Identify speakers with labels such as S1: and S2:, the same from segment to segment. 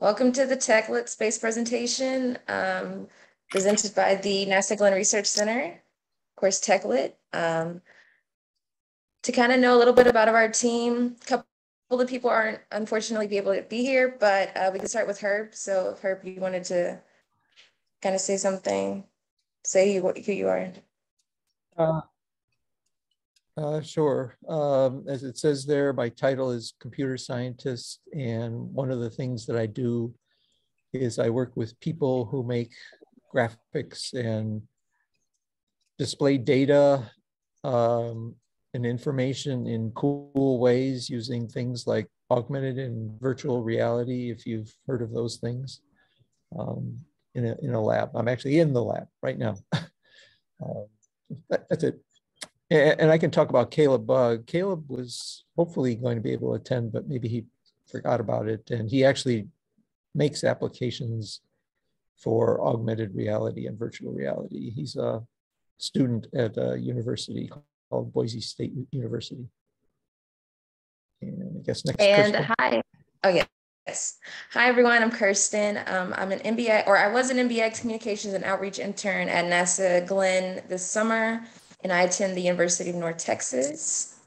S1: Welcome to the TechLit Space presentation um, presented by the NASA Glenn Research Center, of course, TechLit. Um, to kind of know a little bit about our team, a couple of people aren't unfortunately be able to be here, but uh, we can start with Herb. So if Herb, you wanted to kind of say something, say who, you are.
S2: Uh, uh, sure. Um, as it says there, my title is computer scientist. And one of the things that I do is I work with people who make graphics and display data um, and information in cool ways using things like augmented and virtual reality, if you've heard of those things, um, in, a, in a lab. I'm actually in the lab right now. um, that, that's it and I can talk about Caleb Bug. Caleb was hopefully going to be able to attend, but maybe he forgot about it. And he actually makes applications for augmented reality and virtual reality. He's a student at a university called Boise State University. And I guess next.
S1: And Kirsten. hi. Oh, yeah. Yes. Hi, everyone. I'm Kirsten. Um, I'm an MBA, or I was an MBA communications and outreach intern at NASA Glenn this summer and I attend the University of North Texas.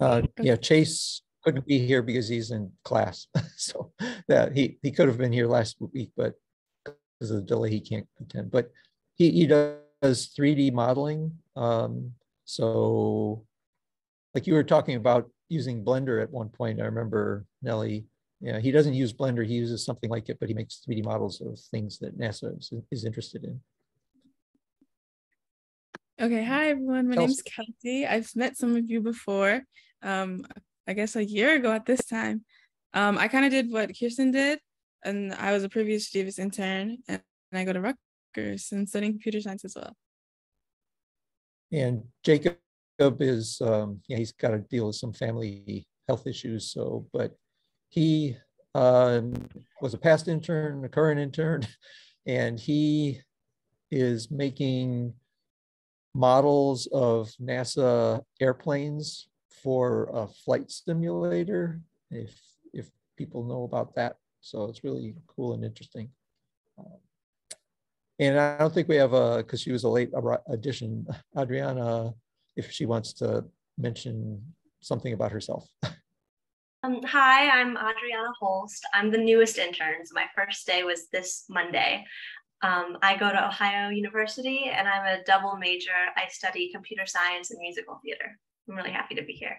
S2: Uh, yeah, Chase couldn't be here because he's in class. so that he, he could have been here last week, but because of the delay, he can't attend. But he, he does 3D modeling. Um, so like you were talking about using Blender at one point, I remember Nellie yeah, he doesn't use Blender. He uses something like it, but he makes 3D models of things that NASA is, is interested in.
S3: Okay, hi everyone. My Kelsey. name's Kelsey. I've met some of you before. Um, I guess a year ago at this time. Um, I kind of did what Kirsten did, and I was a previous Davis intern, and I go to Rutgers and studying computer science as well.
S2: And Jacob is, um, yeah, he's got to deal with some family health issues. So, but he um, was a past intern, a current intern, and he is making models of NASA airplanes for a flight simulator, if, if people know about that. So it's really cool and interesting. And I don't think we have a, because she was a late addition, Adriana, if she wants to mention something about herself.
S4: Um, hi, I'm Adriana Holst. I'm the newest intern. So my first day was this Monday. Um, I go to Ohio University and I'm a double major. I study computer science and musical theater. I'm really happy to be here.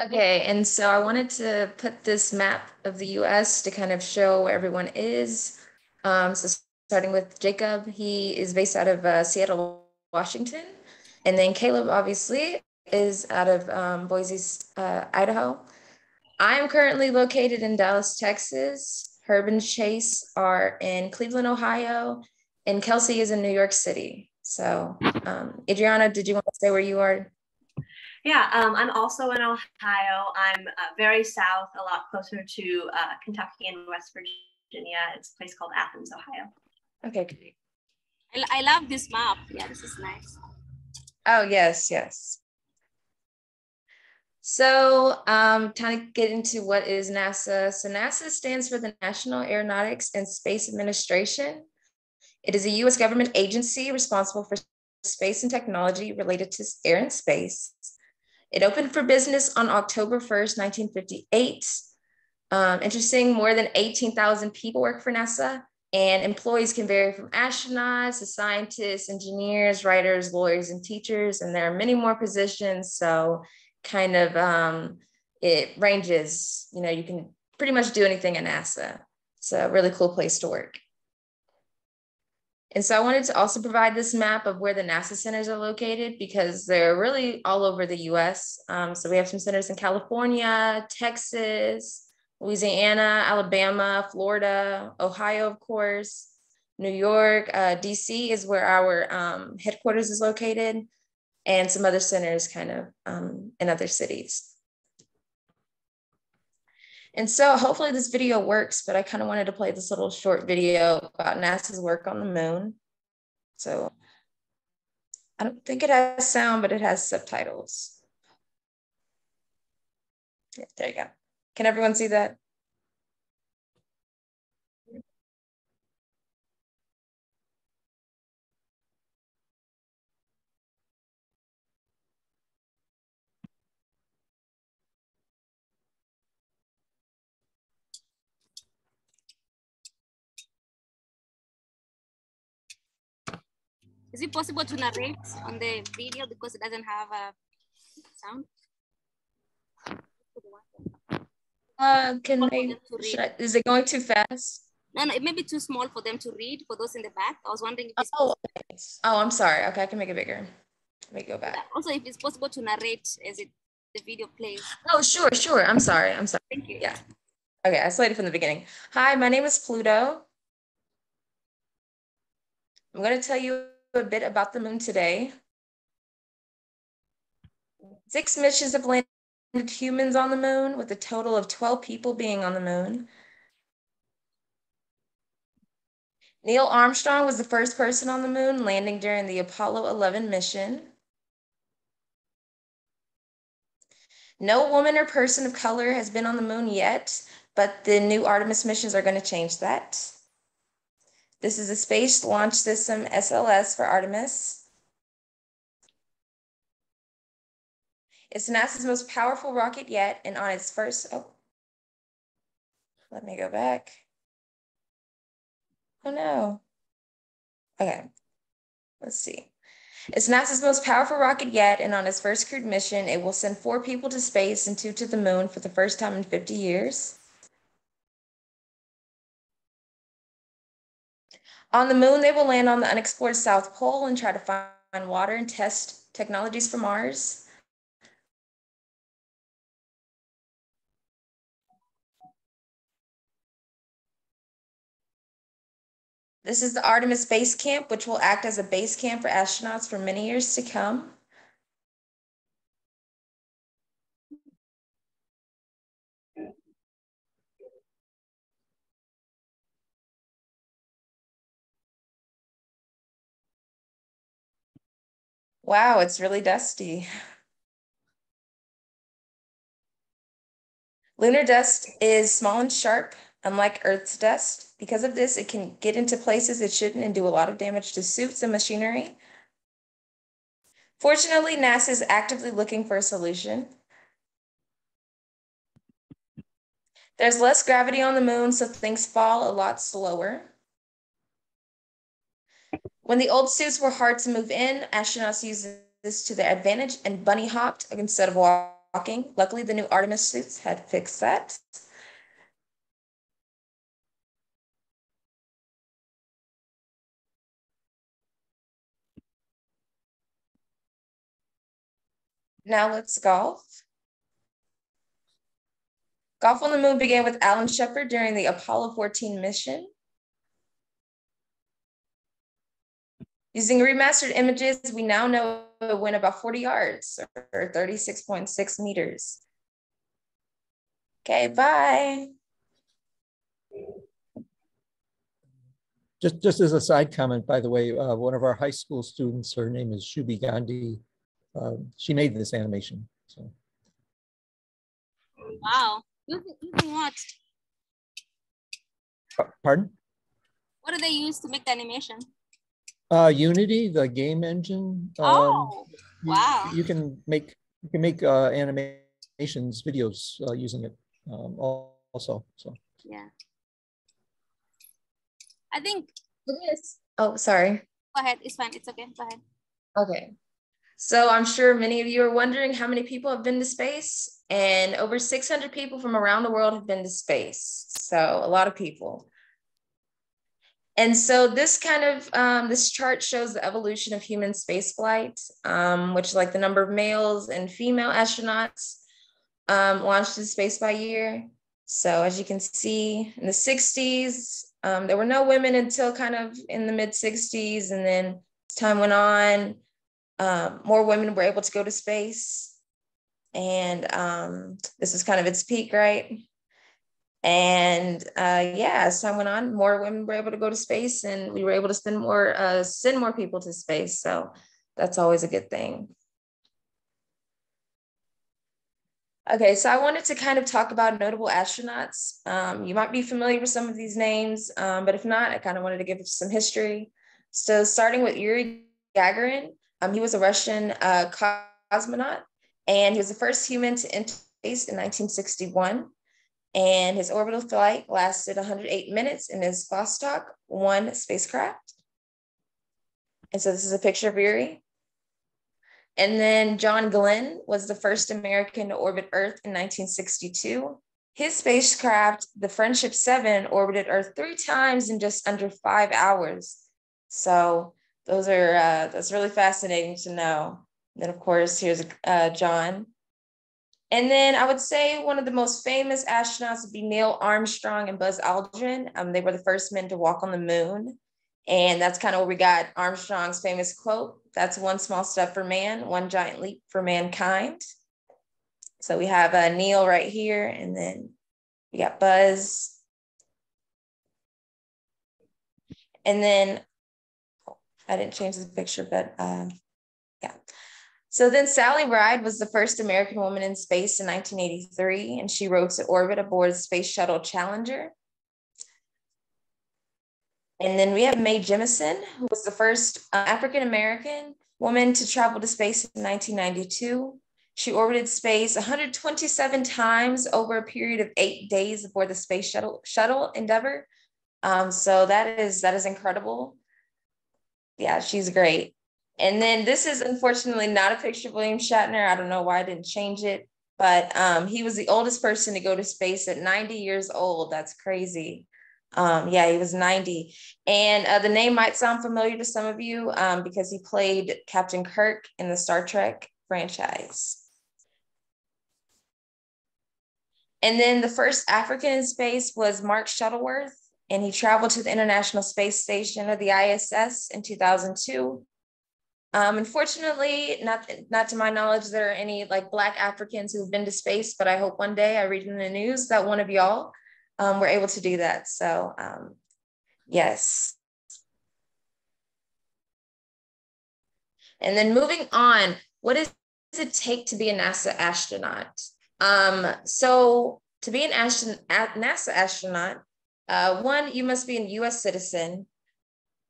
S1: Okay, and so I wanted to put this map of the US to kind of show where everyone is. Um, so starting with Jacob, he is based out of uh, Seattle, Washington. And then Caleb, obviously, is out of um, Boise, uh, Idaho. I'm currently located in Dallas, Texas. Herb and Chase are in Cleveland, Ohio, and Kelsey is in New York City. So, um, Adriana, did you want to say where you are?
S4: Yeah, um, I'm also in Ohio. I'm uh, very south, a lot closer to uh, Kentucky and West Virginia. It's a place called Athens, Ohio.
S1: Okay, great.
S5: I, I love this map. Yeah, this is nice.
S1: Oh, yes, yes. So, um, kind of get into what is NASA. So, NASA stands for the National Aeronautics and Space Administration. It is a US government agency responsible for space and technology related to air and space. It opened for business on October 1st, 1958. Um, interesting, more than 18,000 people work for NASA, and employees can vary from astronauts to scientists, engineers, writers, lawyers, and teachers. And there are many more positions. So kind of um, it ranges. You know, you can pretty much do anything at NASA. It's a really cool place to work. And so I wanted to also provide this map of where the NASA centers are located because they're really all over the US. Um, so we have some centers in California, Texas, Louisiana, Alabama, Florida, Ohio, of course, New York, uh, DC is where our um, headquarters is located and some other centers kind of um, in other cities. And so hopefully this video works, but I kind of wanted to play this little short video about NASA's work on the moon. So I don't think it has sound, but it has subtitles. Yeah, there you go. Can everyone see that?
S5: Is it possible to narrate on the video because it doesn't have a sound?
S1: Uh, can they, I, is it going too fast?
S5: No, no, it may be too small for them to read for those in the back. I was wondering if
S1: oh, okay. oh, I'm sorry. Okay, I can make it bigger. Let me go back.
S5: Also, if it's possible to narrate as it the video plays.
S1: Oh, sure, sure. I'm sorry. I'm sorry.
S5: Thank you.
S1: Yeah. Okay, I it from the beginning. Hi, my name is Pluto. I'm going to tell you a bit about the moon today. Six missions have landed humans on the moon, with a total of 12 people being on the moon. Neil Armstrong was the first person on the moon, landing during the Apollo 11 mission. No woman or person of color has been on the moon yet, but the new Artemis missions are going to change that. This is a Space Launch System SLS for Artemis. It's NASA's most powerful rocket yet, and on its first, oh, let me go back. Oh no. Okay, let's see. It's NASA's most powerful rocket yet, and on its first crewed mission, it will send four people to space and two to the moon for the first time in 50 years. On the moon, they will land on the unexplored South Pole and try to find water and test technologies for Mars. This is the Artemis Base Camp, which will act as a base camp for astronauts for many years to come. Wow, it's really dusty. Lunar dust is small and sharp, unlike Earth's dust. Because of this, it can get into places it shouldn't and do a lot of damage to suits and machinery. Fortunately, NASA is actively looking for a solution. There's less gravity on the moon, so things fall a lot slower. When the old suits were hard to move in, astronauts used this to their advantage and bunny hopped instead of walking. Luckily, the new Artemis suits had fixed that. Now let's golf. Golf on the Moon began with Alan Shepard during the Apollo 14 mission. Using remastered images, we now know it went about 40 yards or 36.6 meters. Okay, bye.
S2: Just, just as a side comment, by the way, uh, one of our high school students, her name is Shubi Gandhi. Uh, she made this animation. So.
S5: Wow. Using what?
S2: Pardon?
S5: What do they use to make the animation?
S2: Uh, Unity, the game engine.
S5: Um, oh, wow!
S2: You, you, can make you can make uh, animations, videos uh, using it um, also. So
S5: yeah, I think
S1: this. Oh, sorry.
S5: Go ahead. It's fine. It's okay. Go ahead.
S1: Okay. So I'm sure many of you are wondering how many people have been to space, and over 600 people from around the world have been to space. So a lot of people. And so this kind of, um, this chart shows the evolution of human spaceflight, um, which like the number of males and female astronauts um, launched into space by year. So as you can see in the 60s, um, there were no women until kind of in the mid 60s. And then as time went on, um, more women were able to go to space. And um, this is kind of its peak, right? And uh, yeah, as time went on, more women were able to go to space, and we were able to send more uh, send more people to space. So that's always a good thing. Okay, so I wanted to kind of talk about notable astronauts. Um, you might be familiar with some of these names, um, but if not, I kind of wanted to give some history. So starting with Yuri Gagarin, um, he was a Russian uh, cosmonaut, and he was the first human to enter space in 1961. And his orbital flight lasted 108 minutes in his Vostok 1 spacecraft. And so this is a picture of Yuri. And then John Glenn was the first American to orbit Earth in 1962. His spacecraft, the Friendship 7, orbited Earth three times in just under five hours. So those are uh, that's really fascinating to know. And then of course here's uh, John. And then I would say one of the most famous astronauts would be Neil Armstrong and Buzz Aldrin. Um, they were the first men to walk on the moon. And that's kind of where we got Armstrong's famous quote that's one small step for man, one giant leap for mankind. So we have uh, Neil right here, and then we got Buzz. And then I didn't change the picture, but yeah. So then Sally Ride was the first American woman in space in 1983, and she rode to orbit aboard Space Shuttle Challenger. And then we have Mae Jemison, who was the first uh, African American woman to travel to space in 1992. She orbited space 127 times over a period of eight days aboard the space shuttle shuttle Endeavour. Um, so that is that is incredible. Yeah, she's great. And then this is unfortunately not a picture of William Shatner. I don't know why I didn't change it, but um, he was the oldest person to go to space at 90 years old. That's crazy. Um, yeah, he was 90. And uh, the name might sound familiar to some of you um, because he played Captain Kirk in the Star Trek franchise. And then the first African in space was Mark Shuttleworth, and he traveled to the International Space Station or the ISS in 2002. Um, unfortunately, not, not to my knowledge, there are any like Black Africans who've been to space, but I hope one day I read in the news that one of y'all um, we're able to do that. So um, yes. And then moving on, what does it take to be a NASA astronaut? Um, so to be an NASA astronaut, uh, one, you must be a US citizen.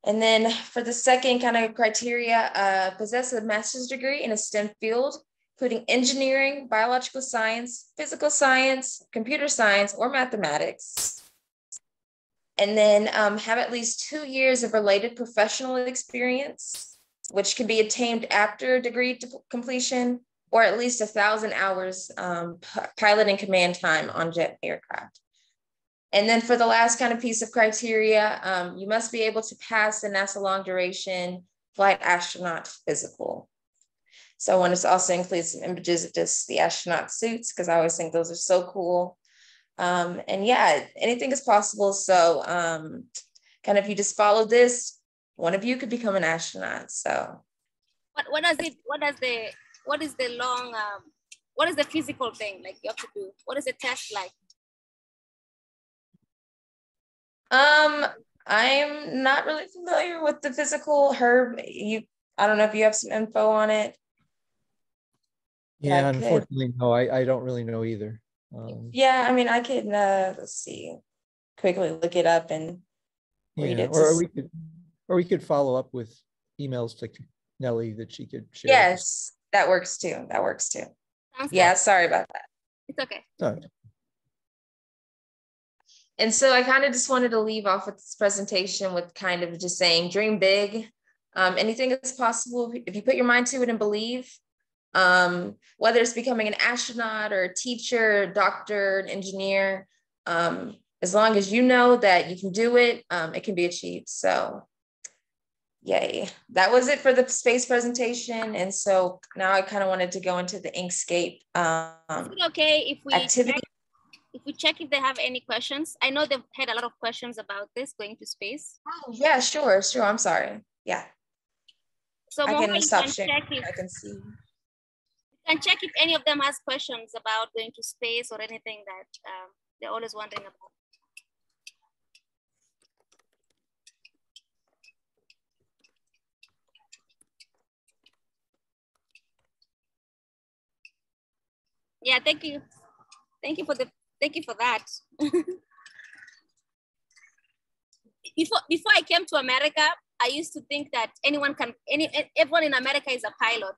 S1: And then for the second kind of criteria, uh, possess a master's degree in a STEM field including engineering, biological science, physical science, computer science, or mathematics. And then um, have at least two years of related professional experience, which can be attained after degree completion, or at least a thousand hours um, pilot and command time on jet aircraft. And then for the last kind of piece of criteria, um, you must be able to pass the NASA long duration flight astronaut physical. So I wanted to also include some images of just the astronaut suits because I always think those are so cool. Um, and yeah, anything is possible. So um, kind of if you just follow this, one of you could become an astronaut. So
S5: what, what does it, what does the, what is the long, um, what is the physical thing like you have to do? What is the test like?
S1: Um, I'm not really familiar with the physical. Herb, you, I don't know if you have some info on it.
S2: Yeah, unfortunately, no, I, I don't really know either. Um,
S1: yeah, I mean, I could, uh, let's see, quickly look it up and read
S2: yeah,
S1: it.
S2: or we could, or we could follow up with emails to Nellie that she could share.
S1: Yes, that works too. That works too.
S5: Sounds
S1: Yeah,
S5: good.
S1: sorry about that.
S5: It's okay.
S2: Oh,
S1: And so I kind of just wanted to leave off with this presentation with kind of just saying dream big. Um, anything is possible if you put your mind to it and believe. Um, whether it's becoming an astronaut or a teacher, doctor, an engineer, um, as long as you know that you can do it, um, it can be achieved. So, yay. That was it for the space presentation. And so now I kind of wanted to go into the Inkscape um,
S5: okay if we
S1: activity
S5: if we check if they have any questions. I know they've had a lot of questions about this going to space.
S1: Oh, yeah, sure, sure. I'm sorry. Yeah.
S5: So
S1: I can stop
S5: can
S1: sharing.
S5: If,
S1: I can see.
S5: You can check if any of them has questions about going to space or anything that um, they're always wondering about. Yeah, thank you. Thank you for the thank you for that. before before I came to America, I used to think that anyone can any everyone in America is a pilot.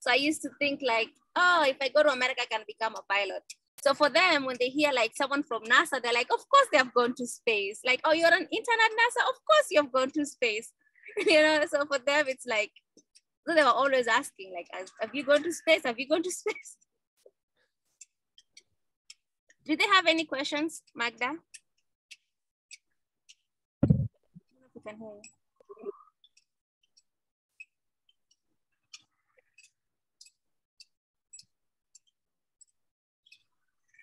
S5: So I used to think like, oh, if I go to America, I can become a pilot. So for them, when they hear like someone from NASA, they're like, of course they have gone to space. Like, oh, you're an intern at NASA? Of course you have gone to space. you know, so for them, it's like, so they were always asking, like, have you gone to space? Have you gone to space? Do they have any questions, Magda?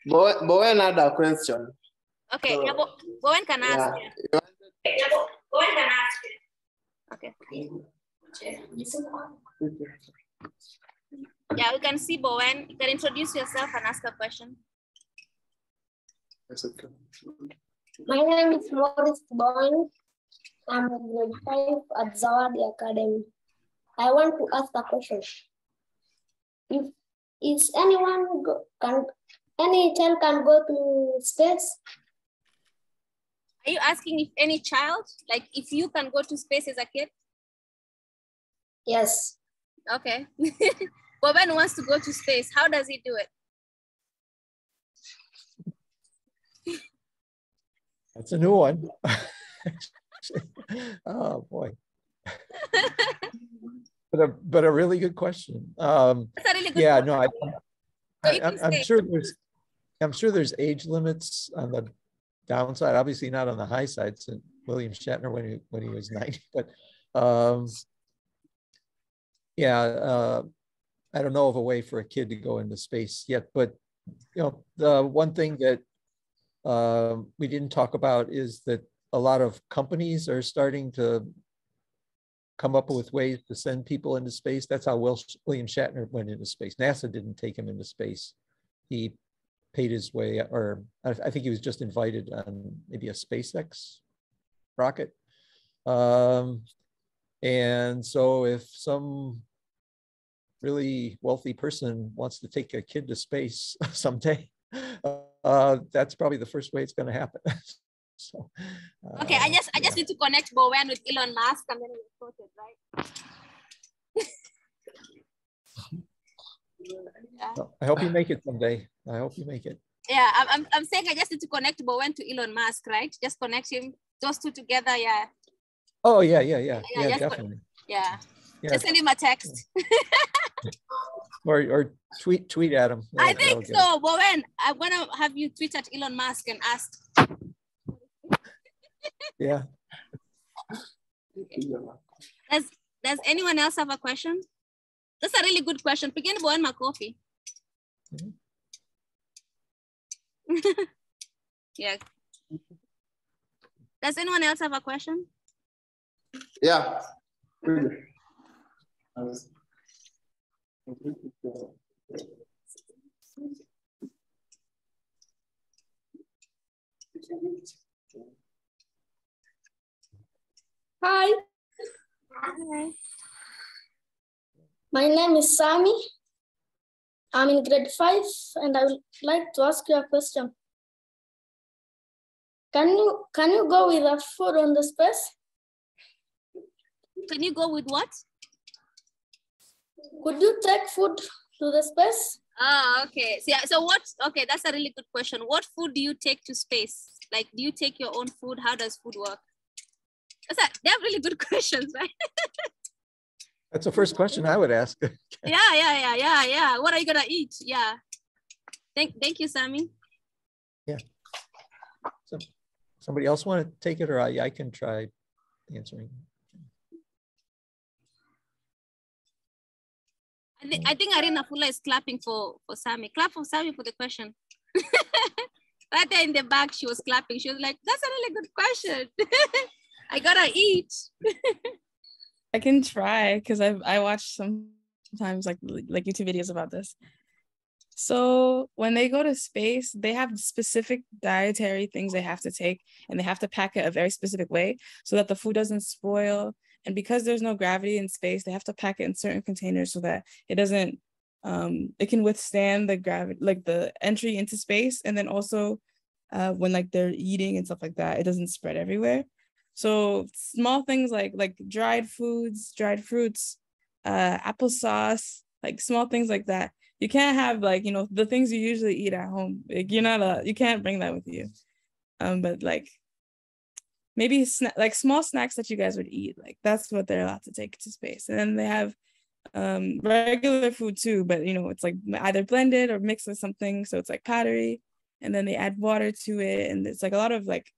S6: Bowen, Bowen had a question.
S5: Okay, so, yeah, Bo Bowen can ask. Yeah. Yeah, Bowen can ask. Okay. Yeah, we can see Bowen. You can introduce yourself and ask a question.
S7: My name is Morris Bowen. I'm in grade five at Zawadi Academy. I want to ask a question. If is anyone go, can any child can go to space?
S5: Are you asking if any child, like if you can go to space as a kid?
S7: Yes.
S5: Okay. Bowen wants to go to space. How does he do it?
S2: That's a new one. oh boy. but a but a really good question. Um,
S5: really good
S2: yeah,
S5: question.
S2: no, I, I, I'm sure there's I'm sure there's age limits on the downside. Obviously, not on the high side. Since William Shatner when he when he was 90, but um, yeah, uh, I don't know of a way for a kid to go into space yet. But you know, the one thing that uh, we didn't talk about is that a lot of companies are starting to come up with ways to send people into space. That's how William Shatner went into space. NASA didn't take him into space. He paid his way, or I think he was just invited on maybe a SpaceX rocket. Um, and so if some really wealthy person wants to take a kid to space someday, uh, that's probably the first way it's going to happen. so,
S5: uh, okay, I just I just yeah. need to connect Bowen with Elon Musk and then we'll sort it, right?
S2: yeah. I hope you make it someday. I hope you make it.
S5: Yeah, I'm, I'm saying I just need to connect Bowen to Elon Musk, right? Just connect him, those two together, yeah.
S2: Oh, yeah, yeah, yeah, yeah, yeah definitely.
S5: Yeah. yeah. Just send him a text.
S2: or, or tweet tweet at him.
S5: I think so. Bowen, I want to have you tweet at Elon Musk and ask.
S2: yeah.
S5: Does Does anyone else have a question? That's a really good question. Begin Bowen my coffee. Mm -hmm. yeah. Does anyone else have a question?
S6: Yeah.
S7: Hi.
S5: Hi.
S7: My name is Sammy. I'm in grade five and I would like to ask you a question. Can you can you go with a food on the space?
S5: Can you go with what?
S7: Could you take food to the space?
S5: Ah, okay. So, yeah, so what, okay, that's a really good question. What food do you take to space? Like, do you take your own food? How does food work? That's a, they have really good questions, right?
S2: That's the first question I would ask.
S5: yeah, yeah, yeah, yeah, yeah. What are you gonna eat? Yeah. Thank, thank you, Sammy.
S2: Yeah. So, somebody else want to take it, or I, I can try answering.
S5: I, th I think Arina Fula is clapping for for Sammy. Clap for Sammy for the question. right there in the back, she was clapping. She was like, "That's a really good question. I gotta eat."
S3: I can try because I I watch sometimes like like YouTube videos about this. So when they go to space, they have specific dietary things they have to take, and they have to pack it a very specific way so that the food doesn't spoil. And because there's no gravity in space, they have to pack it in certain containers so that it doesn't um, it can withstand the gravity, like the entry into space, and then also uh, when like they're eating and stuff like that, it doesn't spread everywhere. So small things like like dried foods, dried fruits, uh, applesauce, like small things like that. You can't have like you know the things you usually eat at home. Like, you're not a you can't bring that with you. Um, but like maybe sna- like small snacks that you guys would eat, like that's what they're allowed to take to space. And then they have um regular food too but you know it's like either blended or mixed with something so it's like pottery and then they add water to it and it's like a lot of like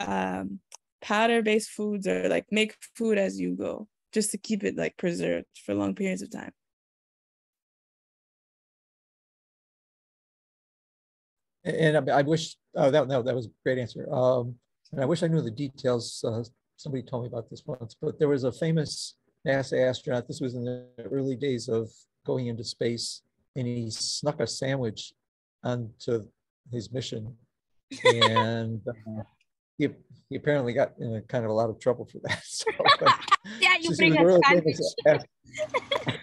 S3: um powder based foods or like make food as you go just to keep it like preserved for long periods of time.
S2: And I, wish oh that no that was a great answer. Um and i wish i knew the details uh, somebody told me about this once but there was a famous NASA astronaut. This was in the early days of going into space, and he snuck a sandwich onto his mission, and uh, he, he apparently got in a kind of a lot of trouble for that. So,
S5: yeah, you bring a sandwich.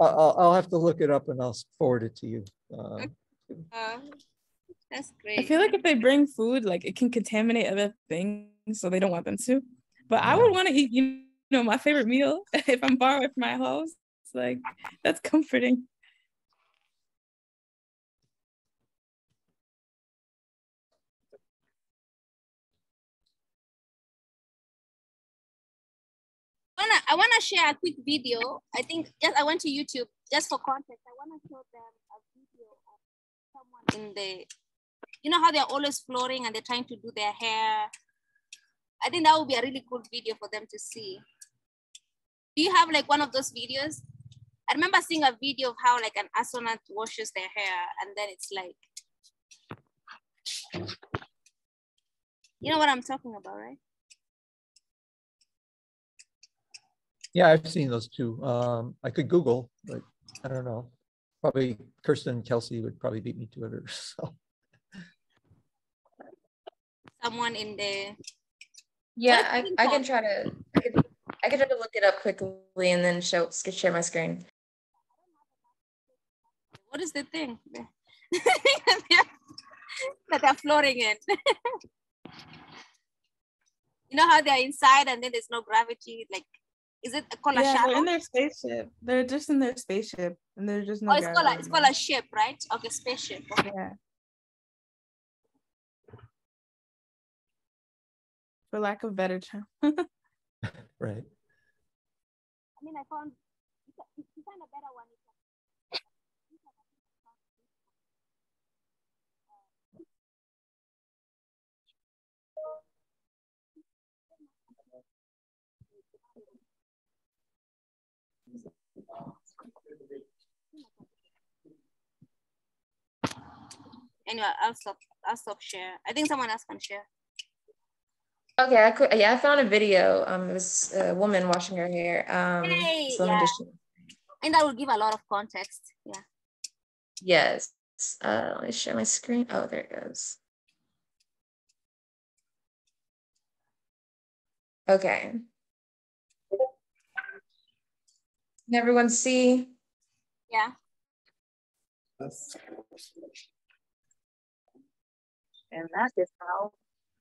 S2: I'll, I'll have to look it up and I'll forward it to you.
S5: Uh, uh, that's great.
S3: I feel like if they bring food, like it can contaminate other things, so they don't want them to. But yeah. I would want to eat, you know, my favorite meal if I'm far away from my house. It's like that's comforting.
S5: I want to share a quick video. I think just I went to YouTube just for context. I want to show them a video of someone in the, you know how they're always floating and they're trying to do their hair. I think that would be a really cool video for them to see do you have like one of those videos? I remember seeing a video of how like an astronaut washes their hair and then it's like, you know what I'm talking about, right?
S2: Yeah, I've seen those too. Um, I could Google, but I don't know. Probably Kirsten Kelsey would probably beat me to it or so.
S5: Someone in the.
S1: Yeah, I, I can try to. I can I could try to look it up quickly and then show share my screen.
S5: What is the thing that they're floating in? you know how they're inside and then there's no gravity, like is it called
S3: yeah,
S5: a shuttle?
S3: They're in their spaceship. They're just in their spaceship, and they're just no.
S5: Oh, it's called a, it's called a ship, right? Okay, spaceship. Okay.
S3: Yeah. For lack of better term.
S2: right.
S5: I mean, I found you find a better one. Anyway, I'll stop. I'll stop share. I think someone else can share.
S1: Okay, I could, yeah, I found a video. Um, it was a woman washing her hair. Um,
S5: hey, so yeah. And that will give a lot of context. Yeah.
S1: Yes. Uh, let me share my screen. Oh, there it goes. Okay. Can everyone see?
S5: Yeah.
S8: Yes. And that is how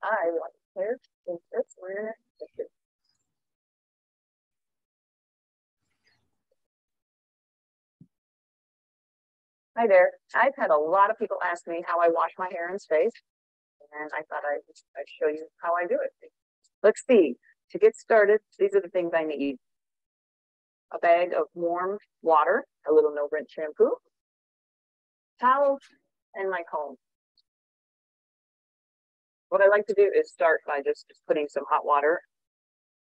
S8: I like Hi there. I've had a lot of people ask me how I wash my hair and face, and I thought I'd, I'd show you how I do it. Let's see. To get started, these are the things I need. A bag of warm water, a little no-rinse shampoo, towels, and my comb. What I like to do is start by just, just putting some hot water,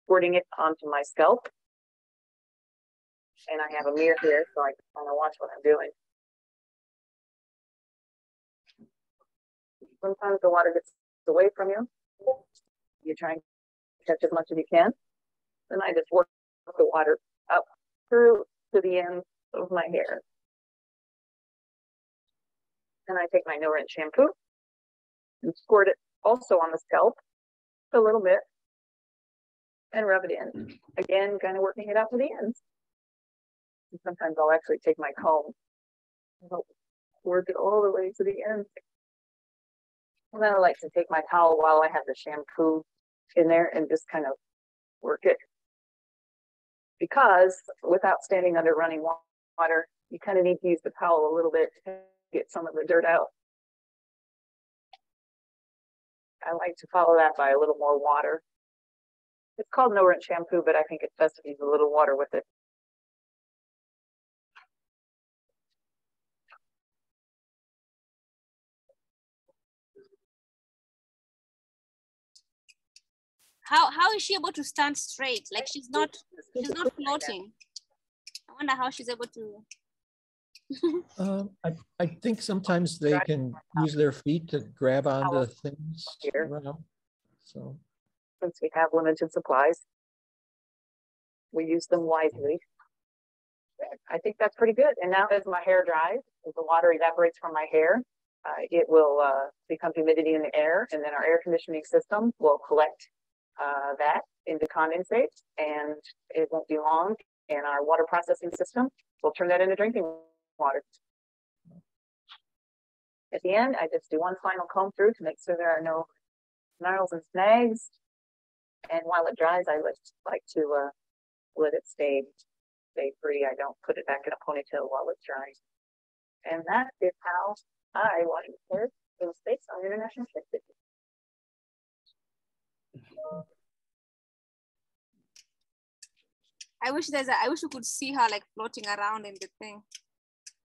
S8: squirting it onto my scalp. And I have a mirror here so I can kind of watch what I'm doing. Sometimes the water gets away from you. You try and catch as much as you can. Then I just work the water up through to the ends of my hair. Then I take my no rinse shampoo and squirt it also on the scalp a little bit and rub it in. Mm-hmm. Again, kind of working it out to the ends. sometimes I'll actually take my comb and work it all the way to the end. And then I like to take my towel while I have the shampoo in there and just kind of work it. Because without standing under running water, you kind of need to use the towel a little bit to get some of the dirt out. I like to follow that by a little more water. It's called no rinse shampoo, but I think it's best to use a little water with it.
S5: How how is she able to stand straight? Like she's not she's not floating. I wonder how she's able to.
S2: Um, I, I think sometimes they can use their feet to grab onto things around. So
S8: since we have limited supplies, we use them wisely. I think that's pretty good. And now as my hair dries, as the water evaporates from my hair, uh, it will uh, become humidity in the air, and then our air conditioning system will collect uh, that into condensate, and it won't be long. And our water processing system will turn that into drinking water. At the end, I just do one final comb through to make sure there are no gnarls and snags. And while it dries, I would like to uh, let it stay stay free. I don't put it back in a ponytail while it's drying. And that is how I wash my hair in space on International Ship
S5: I wish there's a, I wish you could see her like floating around in the thing.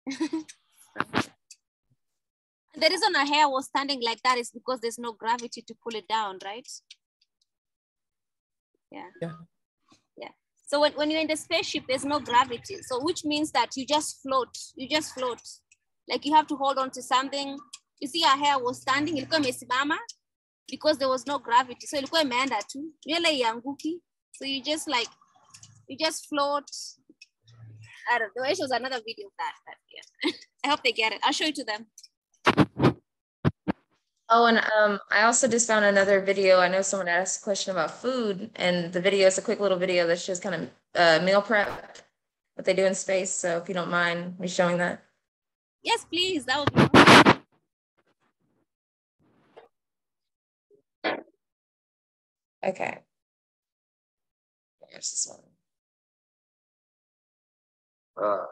S5: the reason her hair was standing like that is because there's no gravity to pull it down, right? Yeah.
S2: Yeah.
S5: Yeah. So when, when you're in the spaceship, there's no gravity. So which means that you just float. You just float. Like you have to hold on to something. You see her hair was standing, ilikuwa imesimama because there was no gravity. So ilikuwa imeenda tu. Nywele ianguki. So you just like you just float. I don't know. It was another video of that. But yeah. I hope they get it. I'll show it to them.
S1: Oh, and um, I also just found another video. I know someone asked a question about food, and the video is a quick little video that shows kind of uh, meal prep, what they do in space. So if you don't mind me showing that.
S5: Yes, please. That would be awesome.
S1: Okay. Here's this one.
S6: Uh,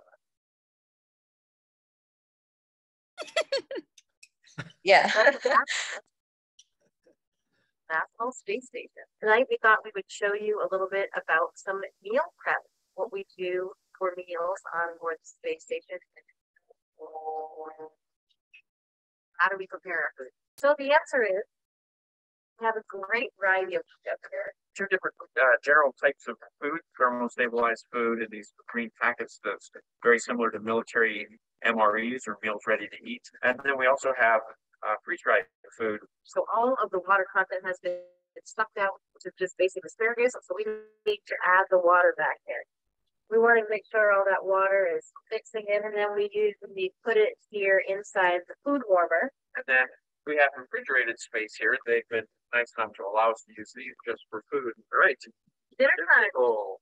S1: Yeah.
S8: National Space Station. Tonight we thought we would show you a little bit about some meal prep, what we do for meals on board the space station. How do we prepare our food? So the answer is have a great variety of stuff here.
S9: two different uh, general types of food, thermostabilized food, and these green packets that's very similar to military MREs or meals ready to eat. And then we also have uh, freeze-dried food.
S8: So all of the water content has been sucked out to just basic asparagus. So we need to add the water back in. We want to make sure all that water is mixing in, and then we use we put it here inside the food warmer.
S9: And then we have refrigerated space here. They've been nice enough to allow us to use these just for food. All right.
S8: Dinner time.
S9: Oh,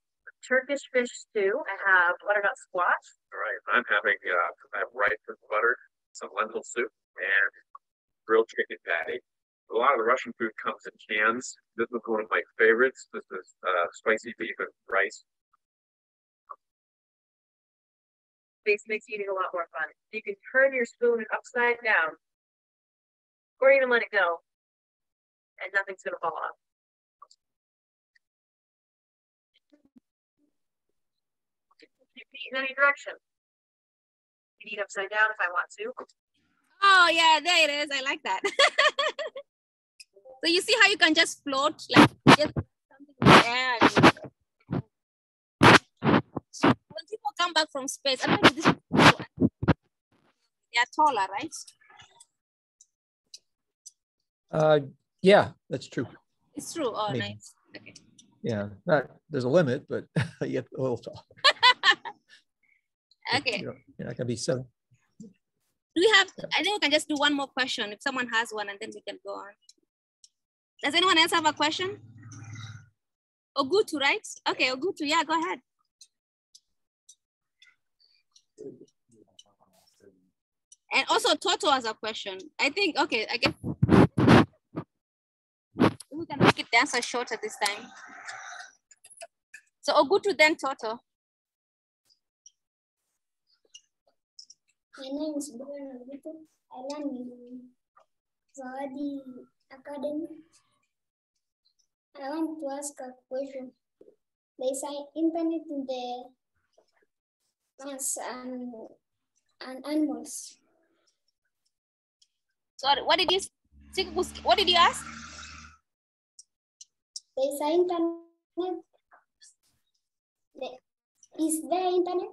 S8: Turkish fish stew. I have butternut squash.
S9: all right. I'm having uh, I have rice with butter, some lentil soup, and grilled chicken patty. A lot of the Russian food comes in cans. This is one of my favorites. This is uh, spicy beef and rice.
S8: This makes eating a lot more fun. You can turn your spoon upside down, or even let it go, and nothing's gonna fall off. You can eat in any direction. You can eat upside down if I want to.
S5: Oh yeah, there it is. I like that. so you see how you can just float, like just something in the air. and- When people come back from space, I don't know if this they are taller, right?
S2: Uh, yeah, that's true.
S5: It's true. Oh,
S2: Maybe.
S5: nice. Okay.
S2: Yeah, not, there's a limit, but you get a little talk.
S5: Okay.
S2: You're you're not gonna be seven.
S5: Do we have? I think we can just do one more question if someone has one, and then we can go on. Does anyone else have a question? Ogutu, right? Okay, Ogutu. Yeah, go ahead. And also Toto has a question. I think, okay, I guess we can make it the answer shorter this time. So Ogutu then Toto.
S7: My name is Brian Ogutu. I learn in Zawadi Academy. I want to ask a question. There's an internet in the plants and, and animals.
S5: Sorry, what did you what did you ask?
S7: There's an internet. Is there internet?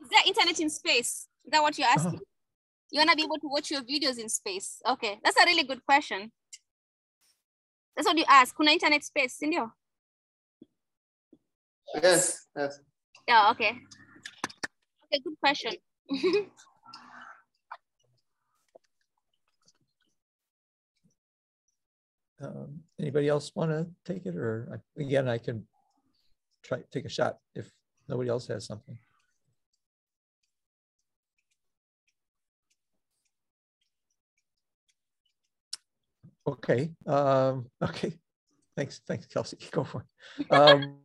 S5: Is there internet in space? Is that what you're asking? Uh -huh. You wanna be able to watch your videos in space? Okay, that's a really good question. That's what you ask. Kuna internet space, sindio?
S6: Yes, yes.
S5: Yeah, okay. Okay, good question.
S2: um, anybody else want to take it or again, I can try take a shot if nobody else has something. Okay. Um, okay. Thanks. Thanks, Kelsey. Go for it. Um,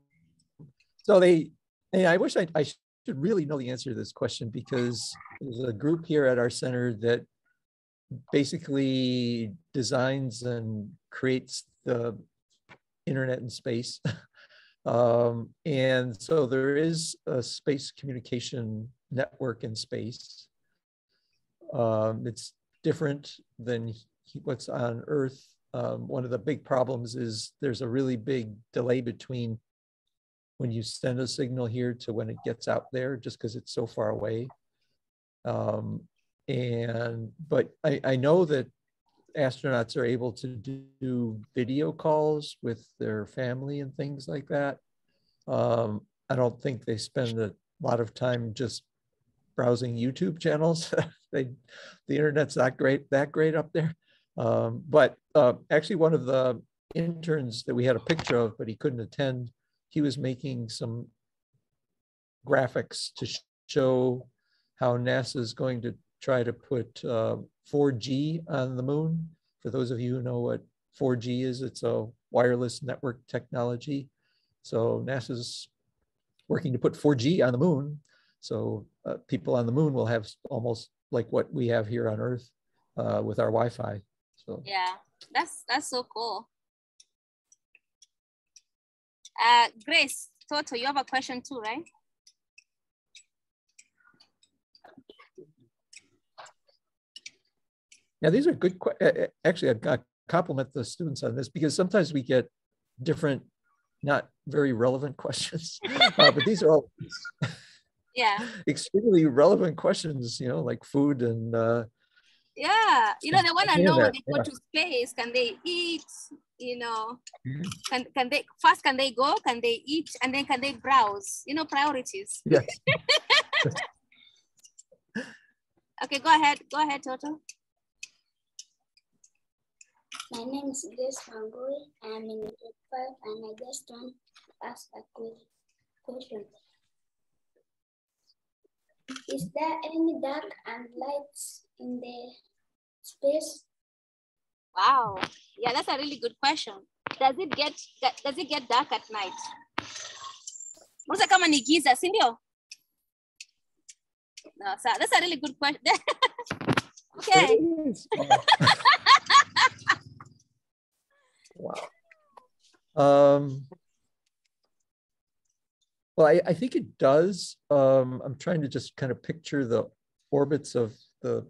S2: so they, I wish I, I should really know the answer to this question because there's a group here at our center that basically designs and creates the internet and space. um, and so there is a space communication network in space. Um, it's different than what's on Earth. Um, one of the big problems is there's a really big delay between when you send a signal here to when it gets out there, just because it's so far away. Um, and but I, I know that astronauts are able to do video calls with their family and things like that. Um, I don't think they spend a lot of time just browsing YouTube channels. they, the internet's not great, that great up there. Um, but uh, actually, one of the interns that we had a picture of, but he couldn't attend, he was making some graphics to show how NASA is going to try to put uh, 4G on the moon. For those of you who know what 4G is, it's a wireless network technology. So NASA's working to put 4G on the moon. So uh, people on the moon will have almost like what we have here on Earth uh, with our Wi-Fi. So
S5: yeah, that's that's so cool. Uh, Grace, Toto, you have a question too, right?
S2: Yeah, these are good. Actually, I've got compliment the students on this because sometimes we get different, not very relevant questions, uh, but these are all
S5: yeah
S2: extremely relevant questions. You know, like food and uh,
S5: yeah, you know, they want to know when they go yeah. to space, can they eat? You know, mm-hmm. can, can they first can they go? Can they eat? And then can they browse? You know, priorities.
S2: Yes.
S5: okay, go ahead. Go ahead, Toto.
S7: My name is Grace Mangui. I'm in grade five and I just want to ask a good question. Is there any dark and lights in the space?
S5: Wow. Yeah, that's a really good question. Does it get does it get dark at night? Musa kama ni giza, si ndio? Oh. No, so that's a really good question. okay.
S2: wow. Um, well, I, I think it does. Um, I'm trying to just kind of picture the orbits of the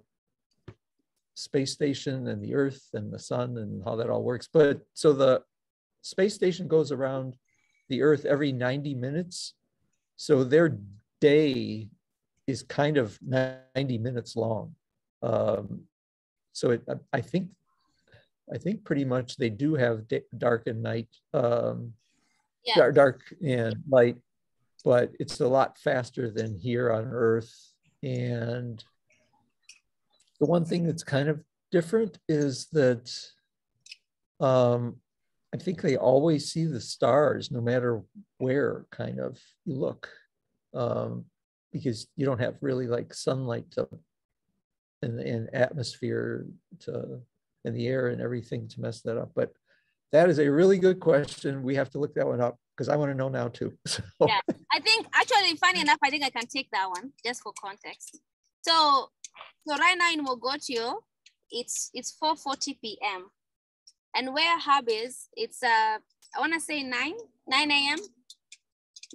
S2: space station and the earth and the sun and how that all works. But so the space station goes around the earth every 90 minutes. So their day is kind of 90 minutes long. Um, so it, I think, I think pretty much they do have dark and night, um, yeah. dark and light but it's a lot faster than here on Earth. And the one thing that's kind of different is that um, I think they always see the stars no matter where kind of you look. Um, because you don't have really like sunlight to and, and atmosphere to in the air and everything to mess that up. But that is a really good question. We have to look that one up because I want to know now too. So.
S5: Yeah, I think actually, funny enough, I think I can take that one just for context. So, so right now in Mogotio, it's it's 4:40 p.m. and where Hub is, it's uh I want to say 9 9 a.m.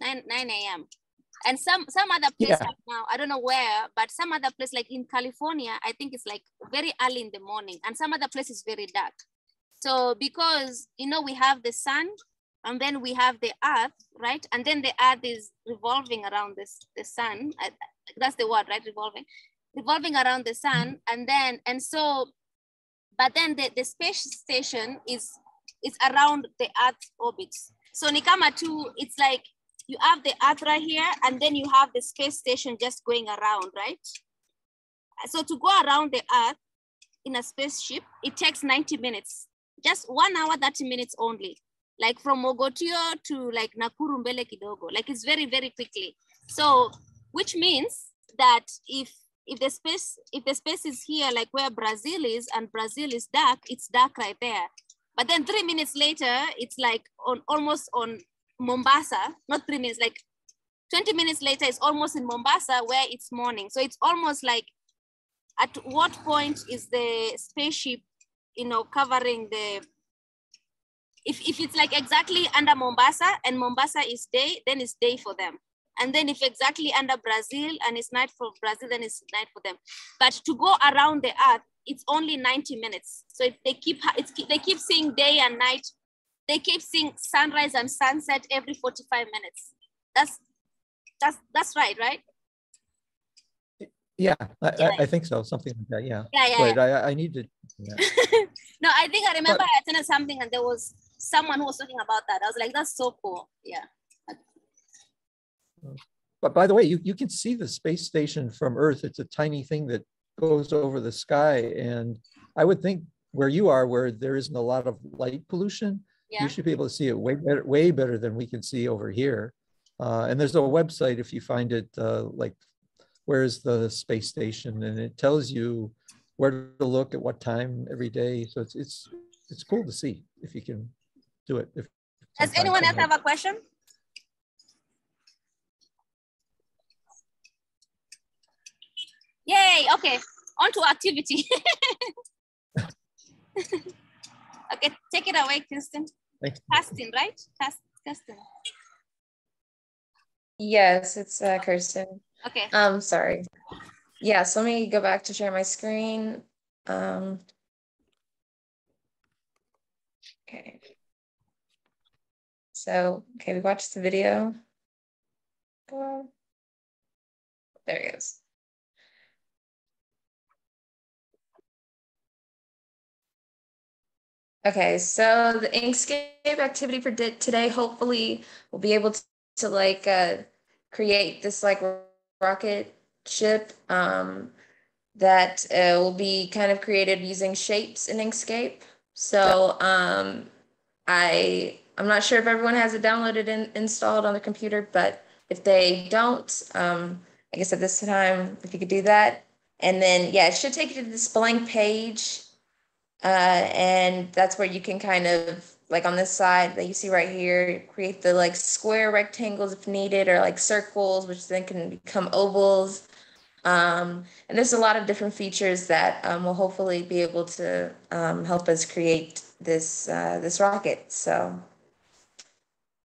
S5: 9 9 a.m. And some some other place
S2: Yeah.
S5: now, I don't know where, but some other place like in California, I think it's like very early in the morning, and some other place is very dark. So because you know we have the sun, and then we have the earth, right? And then the earth is revolving around this the sun. I- That's the word, right? Revolving, revolving around the sun, mm-hmm. and then and so, but then the, the space station is is around the earth's orbit. So Nikama two, it's like you have the earth right here, and then you have the space station just going around, right? So to go around the earth in a spaceship, it takes 90 minutes, just one hour, 30 minutes only. Like from Mogotio to like Nakuru Mbele Kidogo, like it's very, very quickly. So, which means that if if the space if the space is here like where Brazil is and Brazil is dark, it's dark right there. But then three minutes later, it's like on almost on Mombasa, not three minutes, like 20 minutes later, it's almost in Mombasa where it's morning. So it's almost like at what point is the spaceship, you know, covering the, if, if it's like exactly under Mombasa and Mombasa is day, then it's day for them. And then if exactly under Brazil and it's night for Brazil, then it's night for them. But to go around the earth, it's only 90 minutes. So if they keep, it's, they keep seeing day and night. They keep seeing sunrise and sunset every 45 minutes. That's, that's, that's right, right?
S2: Yeah, I,
S5: Yeah.
S2: I, I think so, something like that, yeah.
S5: Yeah, yeah,
S2: But I, I need to, yeah.
S5: no, I think I remember I attended something and there was someone who was talking about that. I was like, that's so cool. Yeah.
S2: But by the way, you, you can see the space station from Earth. It's a tiny thing that goes over the sky. And I would think where you are, where there isn't a lot of light pollution,
S5: Yeah.
S2: you should be able to see it way better, way better than we can see over here. Uh, and there's a website if you find it, uh, like, where's the space station? And it tells you where to look at what time every day. So it's, it's, it's cool to see if you can do it. If
S5: Does anyone else have a question? Yay, okay, on to activity. okay, take it away, Kirsten.
S2: Thanks.
S5: Casting, right? Cast, Kirsten.
S1: Yes, it's uh, Kirsten.
S5: Okay.
S1: Um, sorry. Yeah, so let me go back to share my screen. Um, okay. So, okay, we watched the video. Go. There he goes. Okay, so the Inkscape activity for today, hopefully we'll be able to, to like uh, create this like rocket ship um, that uh, will be kind of created using shapes in Inkscape. So um, I I'm not sure if everyone has it downloaded and installed on their computer, but if they don't, um, I guess at this time, if you could do that, and then yeah, it should take you to this blank page, uh, and that's where you can kind of like on this side that you see right here, create the like square rectangles if needed, or like circles, which then can become ovals. Um, and there's a lot of different features that um, will hopefully be able to um, help us create this uh, this rocket. So,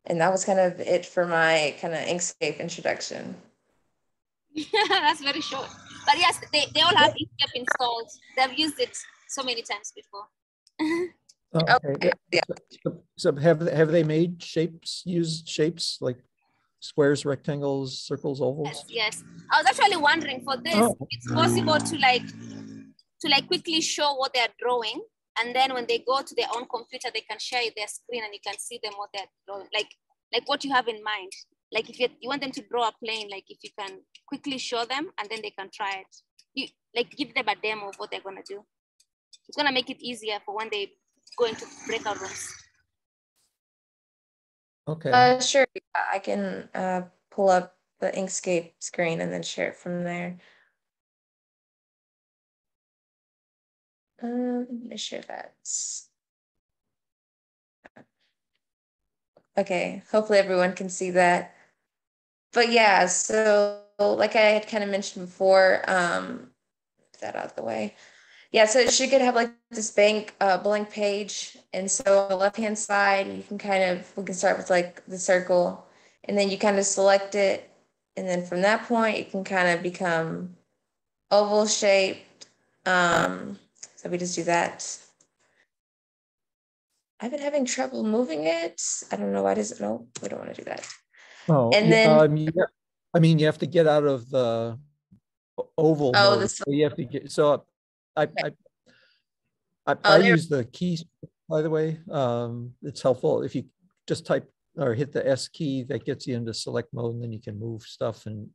S1: and that was kind of it for my kind of Inkscape introduction.
S5: That's very short. But yes, they, they all have Inkscape installed. They've used it so many times before.
S2: Oh, Okay, yeah. So- So have, have they made shapes, used shapes like squares, rectangles, circles, ovals?
S5: Yes. I was actually wondering for this,
S2: Oh.
S5: it's possible to like to like quickly show what they're drawing. And then when they go to their own computer, they can share their screen and you can see them what they're drawing, like like what you have in mind. Like if you, you want them to draw a plane, like if you can quickly show them and then they can try it. You like give them a demo of what they're gonna do. It's gonna make it easier for when they go into breakout rooms.
S2: Okay,
S1: Uh, sure, I can uh, pull up the Inkscape screen and then share it from there. Um, let me share that. Okay, hopefully everyone can see that. But yeah, so like I had kind of mentioned before, um, that out of the way. Yeah, so she could have like this bank uh, blank page. And so on the left hand side, you can kind of, we can start with like the circle and then you kind of select it. And then from that point, it can kind of become oval shaped. Um, so we just do that. I've been having trouble moving it. I don't know why does it, no, we don't want to do that.
S2: Oh,
S1: And then-
S2: um, yeah, I mean, you have to get out of the oval.
S1: Oh,
S2: mode,
S1: this-
S2: so You have to get, so I, I, I,
S1: Oh,
S2: I use the keys, by the way. Um, it's helpful if you just type or hit the S key, that gets you into select mode and then you can move stuff and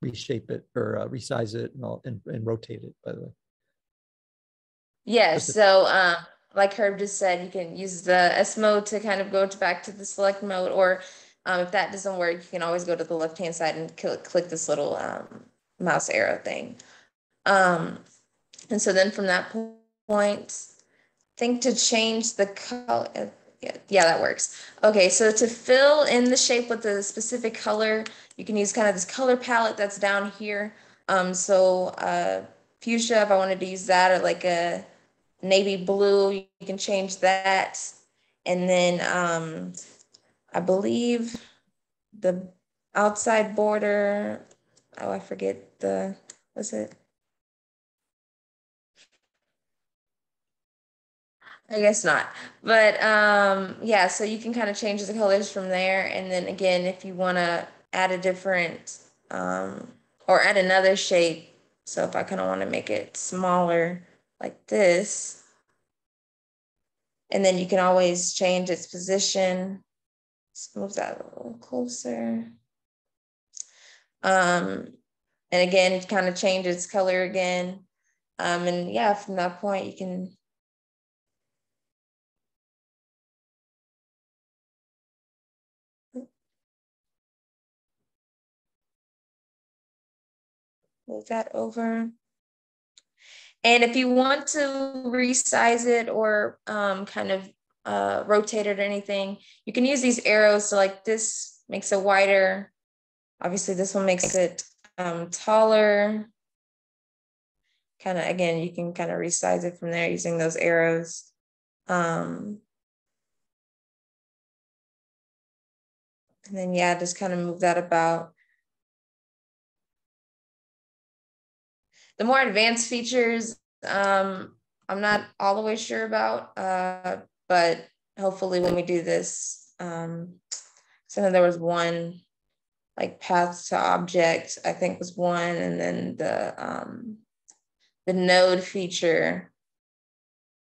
S2: reshape it or uh, resize it and all, and, and rotate it, by the way.
S1: Yes,
S2: Just
S1: so um, like Herb just said, you can use the S mode to kind of go to back to the select mode, or um, if that doesn't work, you can always go to the left hand side and click, click this little um, mouse arrow thing. Um, and so then from that po- point, think to change the color. Yeah, yeah, that works. Okay, so to fill in the shape with a specific color, you can use kind of this color palette that's down here. Um, so uh, fuchsia, if I wanted to use that, or like a navy blue, you can change that. And then um, I believe the outside border, oh, I forget the, what's it? I guess not. But um, yeah, so you can kind of change the colors from there. And then again, if you want to add a different um, or add another shape, so if I kind of want to make it smaller like this, and then you can always change its position. Let's move that a little closer. Um, and again, kind of change its color again. Um, and yeah, from that point, you can move that over. And if you want to resize it or um, kind of uh, rotate it or anything, you can use these arrows. So like this makes it wider. Obviously this one makes it um, taller. Kind of, again, you can kind of resize it from there using those arrows. Um, and then yeah, just kind of move that about. The more advanced features, um, I'm not all the way sure about, uh, but hopefully when we do this, um, so then there was one like path to object, I think was one, and then the um, the node feature.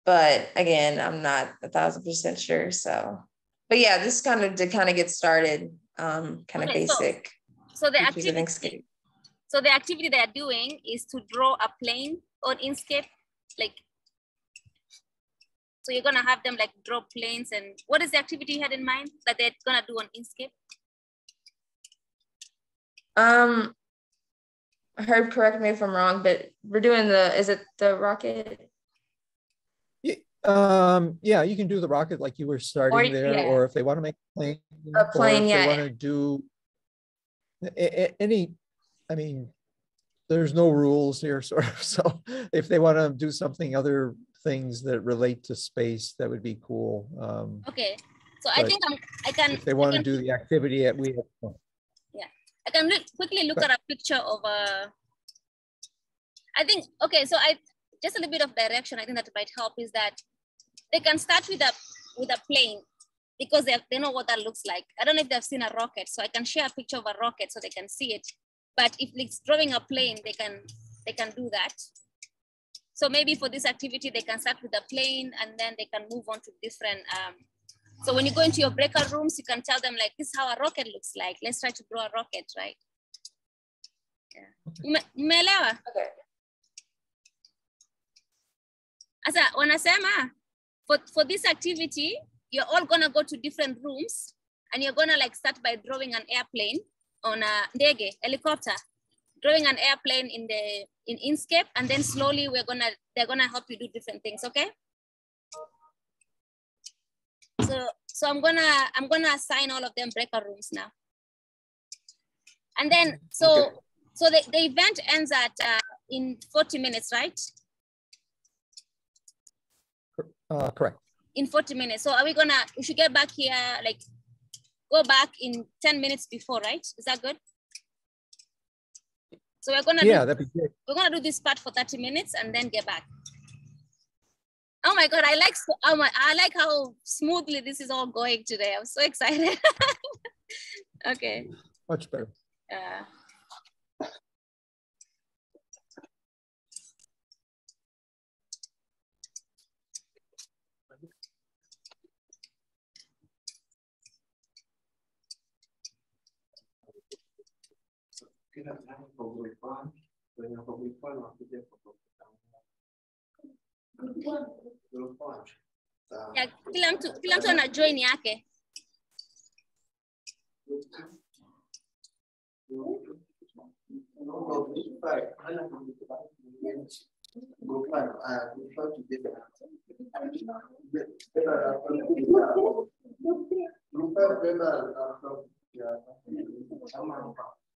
S1: But again, I'm not a thousand percent sure. So, but yeah, this kind of to kind of get started, um, kind of
S5: Okay, so-
S1: basic.
S5: So the activity. So the activity they are doing is to draw a plane on Inkscape, like. So you're gonna have them like draw planes and what is the activity you had in mind that they're gonna do on Inkscape?
S1: Um, Herb, correct me if I'm wrong, but we're doing the, is it the rocket?
S2: Um, yeah, you can do the rocket like you were starting there,
S1: yeah.
S2: or if they want to make a plane.
S1: A
S2: or
S1: plane,
S2: if
S1: yeah.
S2: They want to do a- a- any, I mean, there's no rules here, sort of. So if they want to do something, other things that relate to space, that would be cool. Um,
S5: Okay, so I think I'm, I can.
S2: if they want to do the activity at we have.
S5: Yeah, I can look, quickly look
S2: But-
S5: at a picture of a. I think okay, so I just a little bit of direction. I think that might help is that they can start with a with a plane because they, they know what that looks like. I don't know if they've seen a rocket, so I can share a picture of a rocket so they can see it. But if it's drawing a plane, they can they can do that. So maybe for this activity, they can start with a plane and then they can move on to different. Um, so when you go into your breakout rooms, you can tell them like, this is how a rocket looks like. Let's try to draw a rocket, right? Yeah. Ume- Umeelewa?
S1: Okay.
S5: Asa wanasema for, for this activity, you're all gonna go to different rooms and you're gonna like start by drawing an airplane on a ndege, helicopter, drawing an airplane in the in Inkscape, and then slowly we're gonna they're gonna help you do different things. Okay. So so I'm gonna I'm gonna assign all of them breakout rooms now. And then so
S6: Okay.
S5: so the, the event ends at uh, in 40 minutes, right?
S2: Uh, correct.
S5: In 40 minutes. So are we gonna we should get back here like go back in 10 minutes before, right? Is that good? So we're gonna
S2: Yeah,
S5: do,
S2: that'd be great.
S5: we're gonna do this part for 30 minutes and then get back. Oh my god, I like so oh my I like how smoothly this is all going today. I'm so excited. okay.
S2: Much better.
S5: Uh, kila kila mtu kila mtu ana join yake.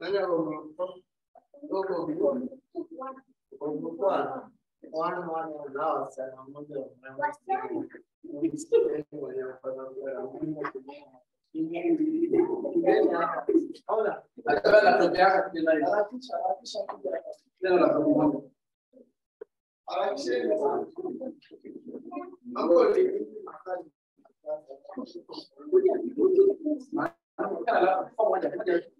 S6: Mana room? Go go go. Go go go. One one lost and I'm going to. What's that? Ahora, acaba la
S10: propiedad de la
S6: isla.
S10: Ahora, ¿qué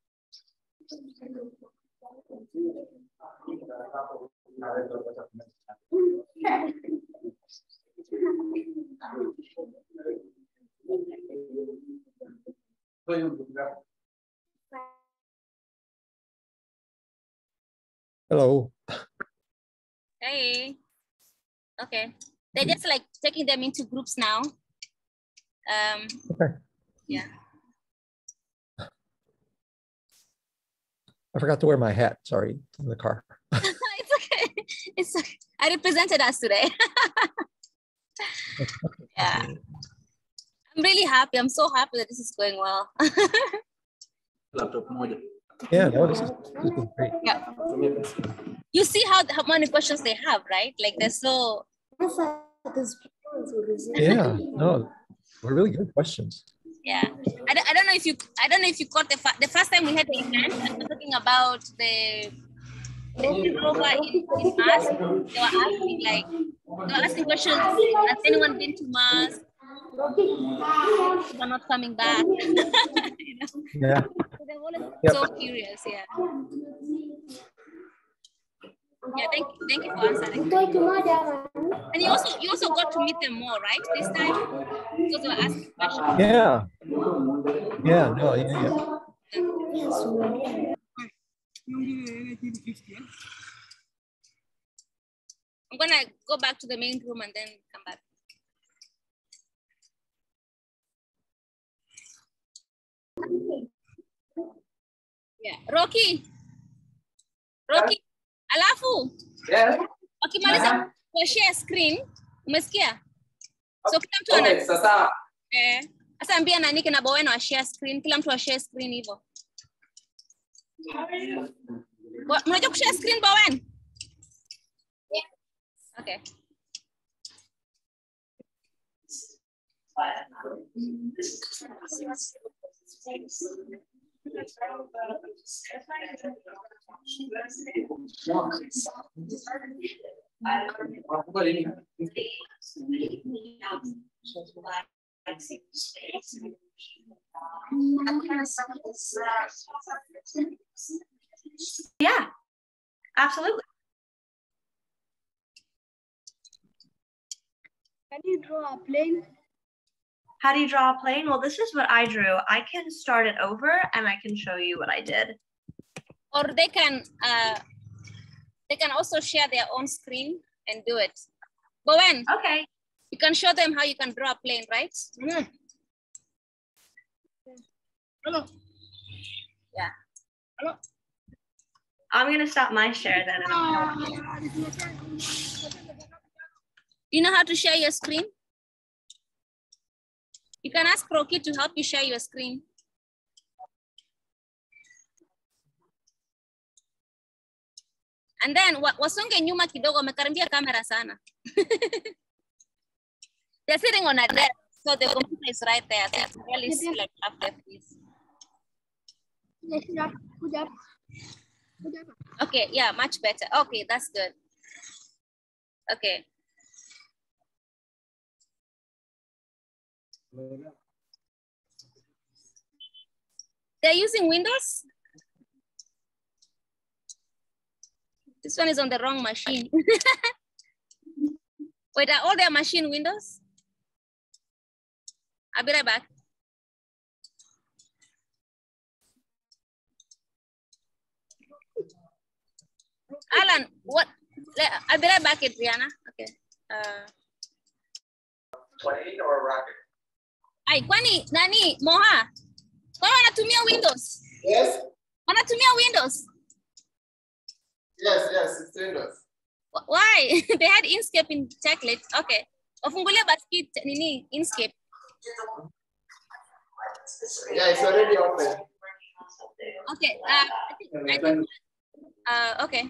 S2: Hello.
S5: Hey. Okay. They're just like taking them into groups now. Um,
S2: Okay.
S5: yeah.
S2: I forgot to wear my hat. Sorry, in the car.
S5: it's okay. It's okay. I represented us today. yeah. I'm really happy. I'm so happy that this is going well.
S2: Yeah, no, this is, this is great.
S5: yeah. You see how, how many questions they have, right? Like they're so
S2: Yeah, no, we're really good questions.
S5: Yeah. I, don't- I don't know if you I don't know if you caught the fa- the first time we had the event. I was talking about the the rover in, in Mars. They were asking like they were asking questions. Has anyone been to Mars? People are not coming back. you know?
S2: Yeah,
S5: So they're always
S2: Yep.
S5: so curious. Yeah. Yeah. Thank you, thank you for answering. And you also you also got to meet them more, right? This time because they were asking questions.
S2: yeah, yeah, no, yeah, yeah.
S5: I'm gonna go back to the main room and then come back. Yeah. Rocky. Rocky. Alafu. Yeah. Wakimaliza uh-huh. kwa share screen, umesikia? So kila mtu ana
S6: Okay, sasa
S5: eh, sasa ambia nani kina bowen wa share screen, kila mtu wa share screen hivyo. mnajua ku kushare screen Bowen? yeah. Okay.
S4: Yeah, absolutely.
S7: Can you draw a plane?
S4: How do you draw a plane? Well, this is what I drew. I can start it over and I can show you what I did.
S5: Or they can uh, they can also share their own screen and do it. Bowen,
S4: Okay.
S5: you can show them how you can draw a plane, right? Mm-hmm. Hello. Yeah. Hello.
S4: I'm gonna stop my share then.
S5: You know how to share your screen? You can ask Rocky to help you share your screen. And then wa- wasonge nyuma kidogo wamekaribia kamera sana. They're sitting on a desk, so the computer is right there. So it's really see like their face. Okay, yeah, much better. Okay, that's good. Okay. They're using Windows? This one is on the wrong machine. Wait, are all their machine Windows? I'll be right back. Alan, what? I'll be right back, Adriana. Okay. Uh,
S6: Plane or rocket?
S5: ai, kwani nani Moha? Kwani wanatumia Windows?
S6: Yes,
S5: Wanatumia Windows?
S6: Yes, yes, it's Windows.
S5: Wh- Why? they had Inkscape in Techlit. Okay. Wafungulie basi t- nini Inkscape.
S6: Yeah, it's already open.
S5: Okay. Uh, I think, I think, uh, okay.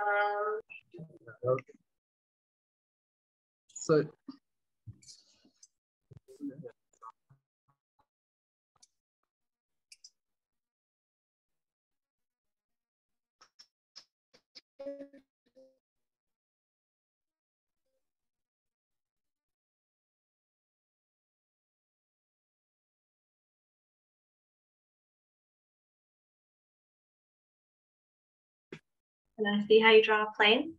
S6: Um, so.
S4: Can I see how you draw a plane?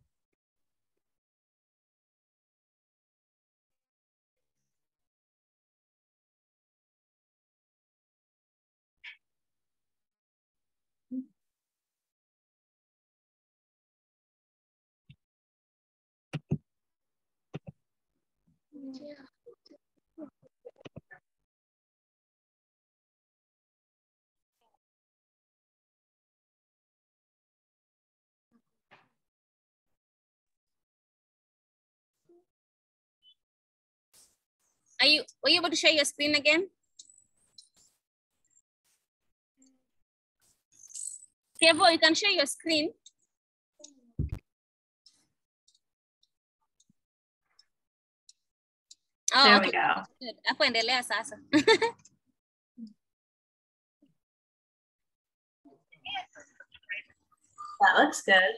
S5: Are you were you able to share your screen again? Kevo, you can share your screen. Oh,
S4: There
S5: okay.
S4: we go.
S5: Good. Hapo endelea sasa.
S4: That looks good.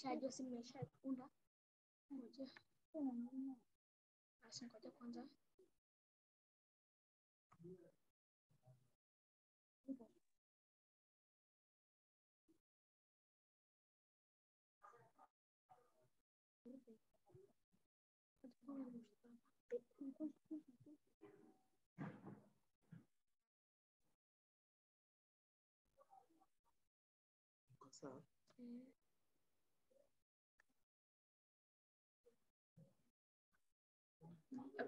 S7: शायद usimesha kunda moja basi ngoja kwanza
S1: What's up? Mm.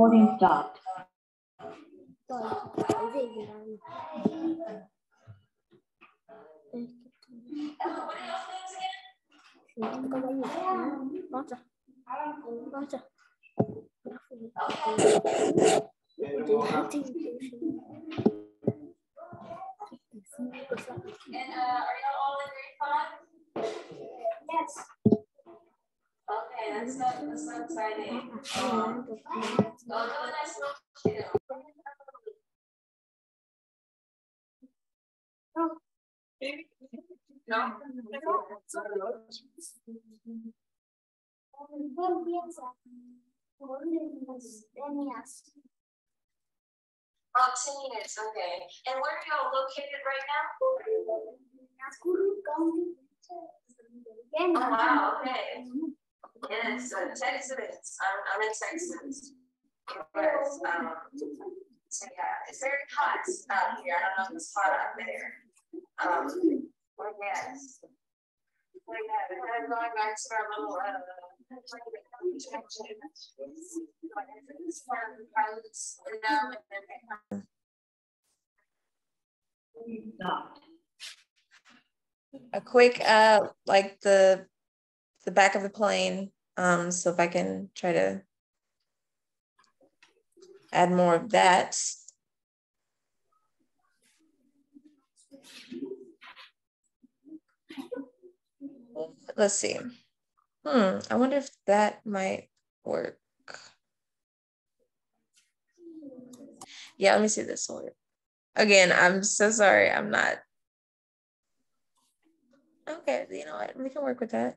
S8: Morning stopped.
S1: And uh, are y'all all in grade five? Yes. Okay, that's that's so exciting. Oh, no, okay. And where are y'all located right now? Oh, wow, okay. Yes, uh, Texas. I'm, I'm in Texas. Yes, um, so yeah, it's very hot out here. I don't know if it's hot out there. Um, but yes. But yeah, going back to our little, uh, a quick uh like the the back of the plane um so if i can try to add more of that. Let's see. Hmm i wonder if that might work. Yeah let me see this one. Again i'm so sorry i'm not. Okay, you know what? We can work with that.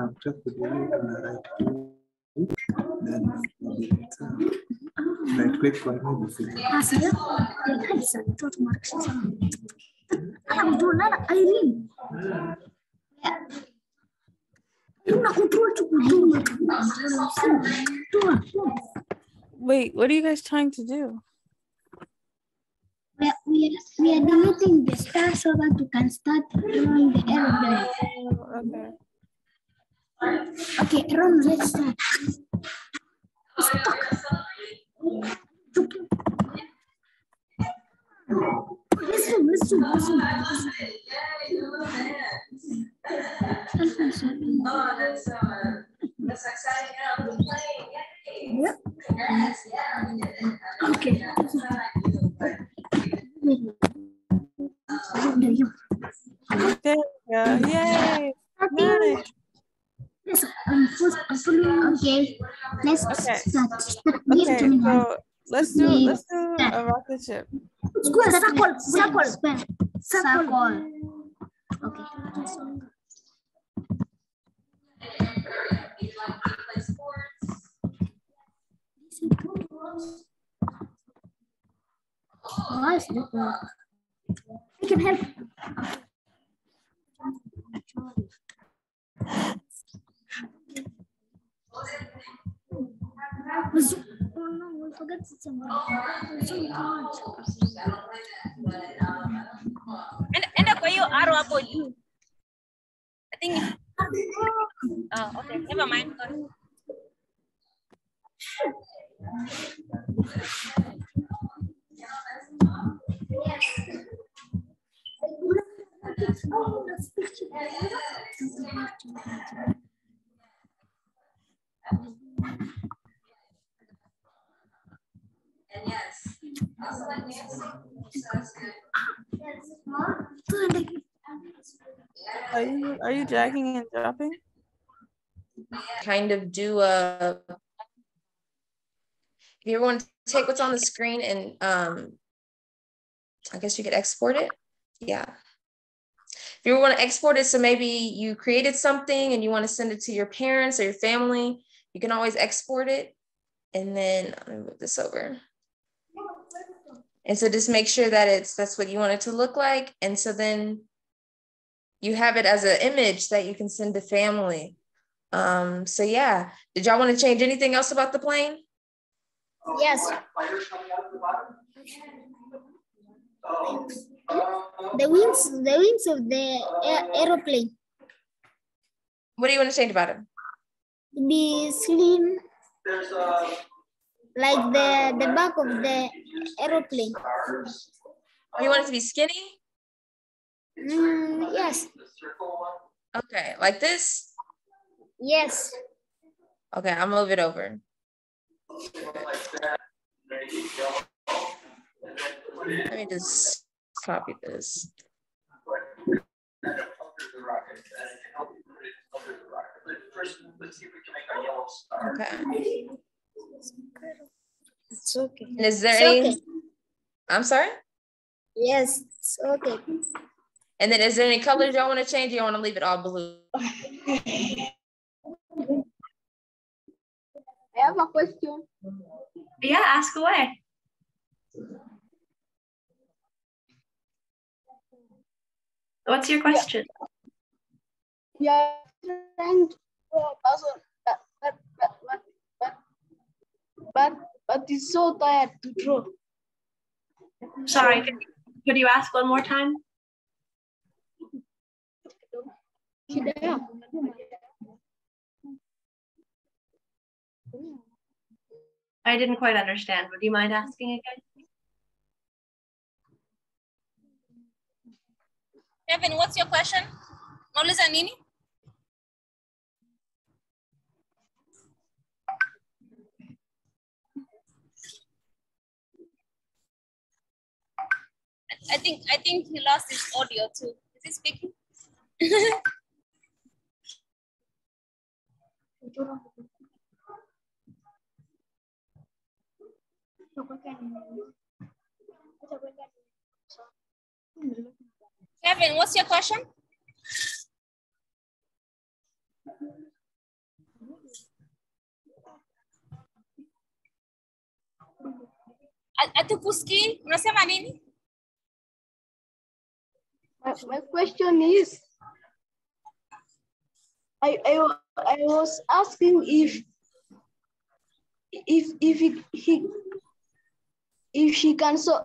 S11: After putting it on the right click, then right click for me before.
S3: Wait, what are you guys trying to do?
S7: We are, we are, we are deleting the star so that you can start drawing the aeroplane.
S3: Oh, okay.
S7: Okay, Ron, let's start. Let's do, let's do.
S1: Oh, that's uh, that's exciting. Yeah, we're playing. Yay.
S7: Yep.
S1: Congrats. Yeah, we did it.
S7: Okay.
S3: Go. Yay. Nice.
S7: Yes, um, first, okay, let's
S3: Okay.
S7: start. start.
S3: Okay, so let's do let's do a rocket ship.
S7: Square, circle, circle, square, circle. Okay. Why is that work? I can help. Oh no, we forgot something. So hard.
S5: Enda, enda kwa hiyo arrow hapo juu. I think uh, Oh, okay. Never mind. Sorry.
S1: And yes, also like Nancy, that's good.
S3: Are you are you dragging and dropping?
S1: Kind of do a. If you want to take what's on the screen and um, I guess you could export it. Yeah. If you want to export it, so maybe you created something and you want to send it to your parents or your family, you can always export it. And then let me move this over. And so just make sure that it's that's what you want it to look like. And so then you have it as an image that you can send to family. Um, so yeah, did y'all want to change anything else about the plane?
S7: Yes. The wings, the wings of the aeroplane
S1: What do you want to change about it?
S7: Be slim, like the the back of the aeroplane.
S1: You want it to be skinny?
S7: Mm, yes,
S1: Okay, like this?
S7: yes.
S1: Okay, I'll move it over. Let me just copy this. Okay.
S7: It's okay.
S1: And is there
S7: It's
S1: any?
S7: okay.
S1: I'm sorry.
S7: Yes, it's okay.
S1: And then is there any colors y'all want to change? Or you want to leave it all blue?
S7: I have a question.
S4: Yeah, ask away. What's your question?
S7: Yeah, trying to draw a person, but but but but but but, but it's so tired to draw.
S4: Sorry, could, could you ask one more time? I didn't quite understand. Would you mind asking again?
S5: Kevin, what's your question? Nauliza nini? I- think I think he lost his audio too. Is he speaking? Kevin, what's your question? Hatukusikii, unasema nini?
S7: My, my question is, I, I, I was asking if, if, if he, he, if she can so,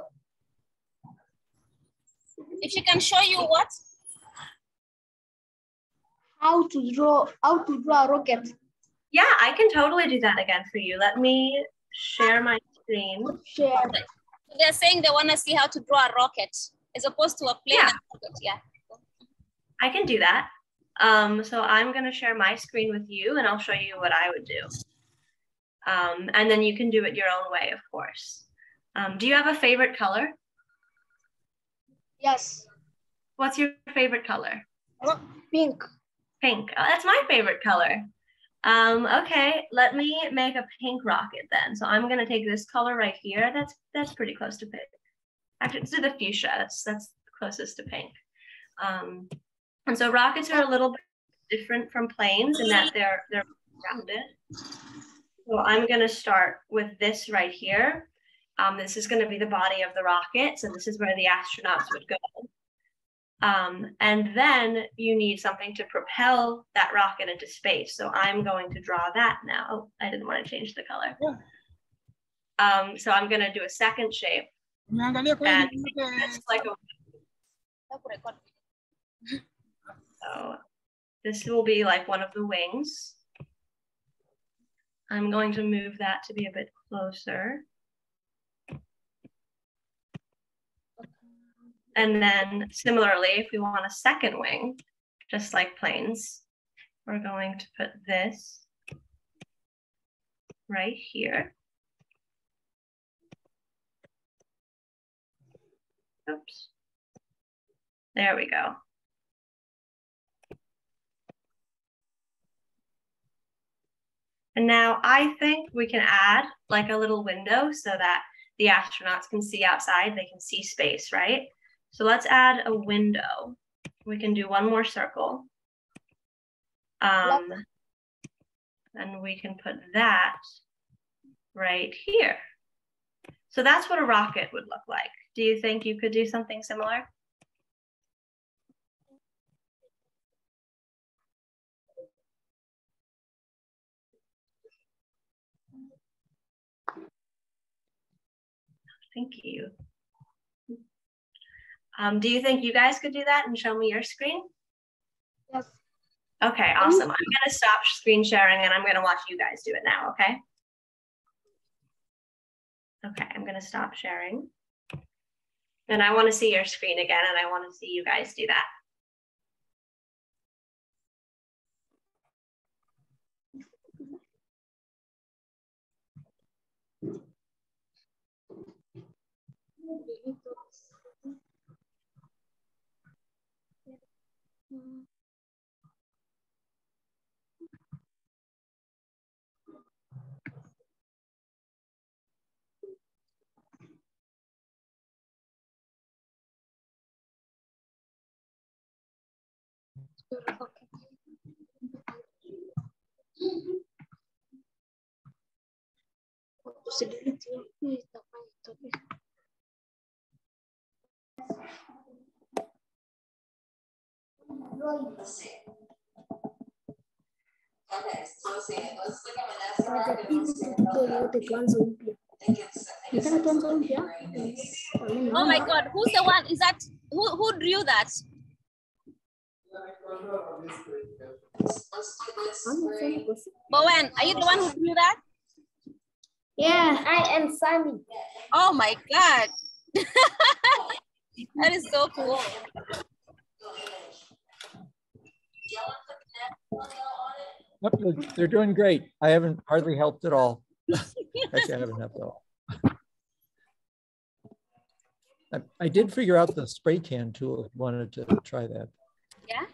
S5: If she can show you what?
S7: how to draw, how to draw a rocket.
S4: Yeah, I can totally do that again for you. Let me share my screen.
S7: Share.
S5: They're saying they want to see how to draw a rocket as opposed to a plane.
S4: Yeah.
S5: Yeah.
S4: I can do that. Um, so I'm going to share my screen with you and I'll show you what I would do. Um, and then you can do it your own way, of course. Um, do you have a favorite color?
S7: Yes,
S4: What's your favorite color?
S7: pink.
S4: Pink. Oh, that's my favorite color. Um, okay, let me make a pink rocket then. So I'm gonna take this color right here. That's that's pretty close to pink. Actually, let's do the fuchsia. That's that's closest to pink. Um, and so rockets are a little bit different from planes in that they're they're rounded. So I'm gonna start with this right here. Um, this is gonna be the body of the rocket. So this is where the astronauts would go. Um, and then you need something to propel that rocket into space. So I'm going to draw that now. Oh, I didn't want to change the color. Um, so I'm going to do a second shape. And it's so this will be like one of the wings. I'm going to move that to be a bit closer. And then similarly, if we want a second wing, just like planes, we're going to put this right here. Oops. There we go. And now I think we can add like a little window so that the astronauts can see outside, they can see space, right? So let's add a window. We can do one more circle. Um, and we can put that right here. So that's what a rocket would look like. Do you think you could do something similar? Thank you. Um, do you think you guys could do that and show me your screen?
S11: Yes.
S4: Okay, awesome. I'm gonna stop screen sharing and I'm gonna watch you guys do it now, okay? Okay, I'm gonna stop sharing. And I wanna see your screen again and I wanna see you guys do that.
S12: Okay, so let's see. Let's look at Vanessa.
S11: Ada
S12: and we'll see
S11: itu tuh tuanza mpya. Kita na tuanza mpya.
S5: Oh my God, who's the one? Is that who who drew that? Bowen, are you the one who drew that?
S11: Yeah, I am Sammy.
S5: Oh my God. that is so cool.
S2: Yep, they're- They're doing great. I haven't hardly helped at all. Actually, I haven't helped at all. I, I did figure out the spray can tool. if you Wanted to try that.
S5: Yeah.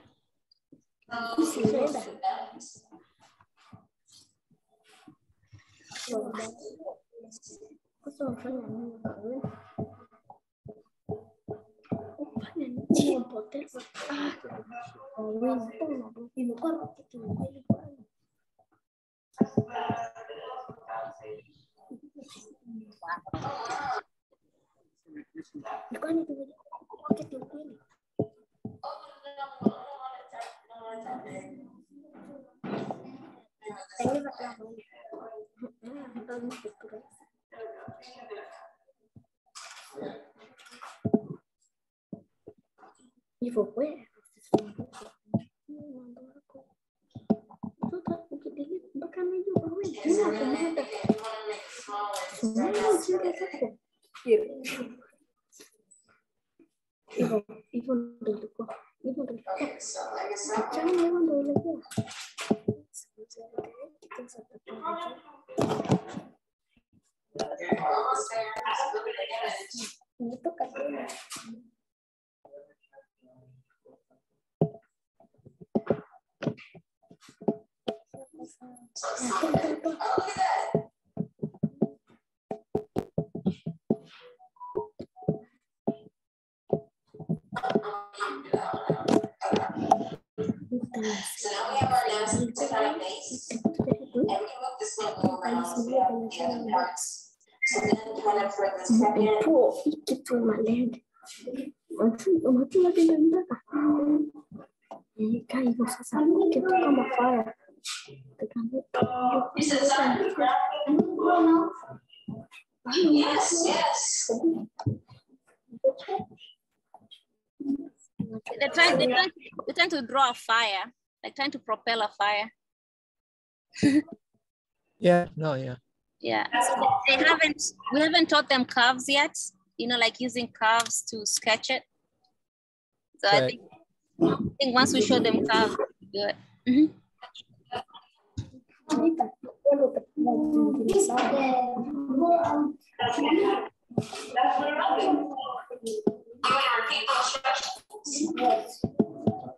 S11: Sasa wafanya nini wewe? Ufanya nini unapoteza? Ah, hawezi. Mbona imekuwa rafiki kweli kweli? Kwani tumekuwa rafiki kweli? Tengeneza 啊 fire.
S5: like trying to propel a fire.
S2: yeah, no, yeah.
S5: Yeah, so they haven't, we haven't taught them curves yet, you know, like using curves to sketch it. So right. I, think, I think once we show them curves, good. Mm -hmm.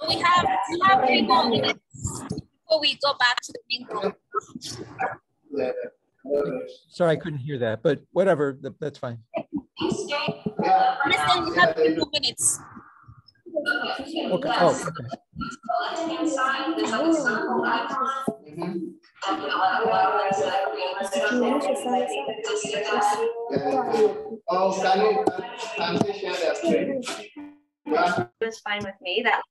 S1: so
S5: we have we have three more minutes before we go back to the main room.
S2: Sorry, I couldn't hear that, but whatever, that's fine.
S5: Understand we have three more minutes.
S2: Okay. Oh, okay.
S6: Oh, can you, can you share that screen?
S4: It was fine with me. That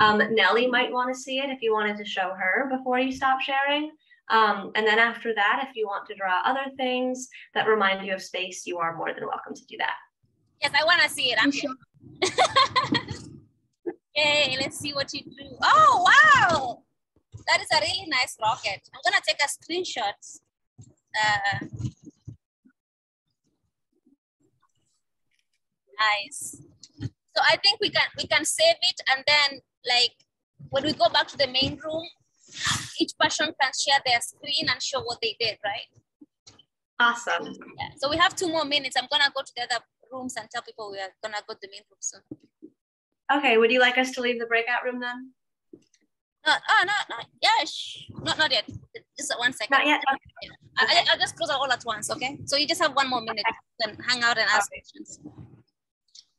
S4: um, Nellie might want to see it if you wanted to show her before you stop sharing. Um, and then after that, if you want to draw other things that remind you of space, you are more than welcome to do that.
S5: Yes, I want to see it. I'm sure. Yay, let's see what you do. Oh, wow. That is a really nice rocket. I'm going to take a screenshot. Uh, nice. So I think we can we can save it and then like when we go back to the main room, each person can share their screen and show what they did, right?
S4: Awesome.
S5: Yeah. So we have two more minutes. I'm gonna go to the other rooms and tell people we are gonna go to the main room soon.
S4: Okay. Would you like us to leave the breakout room then?
S5: No, oh, no, no, yeah, not, not yet. Just one second.
S4: Not yet.
S5: Okay. I, will just close it all at once, okay? So you just have one more minute, then hang out and ask
S4: okay.
S5: questions.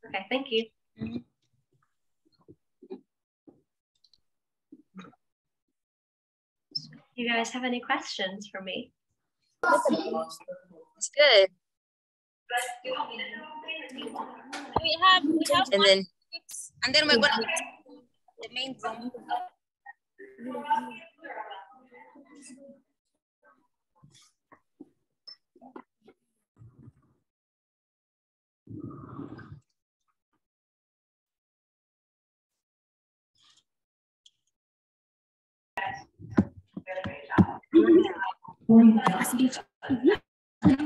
S4: Okay, thank you.
S5: Mm -hmm.
S4: You guys have any questions for me?
S1: It's good.
S5: We have, we have
S1: and then
S5: and then we're going to the main room.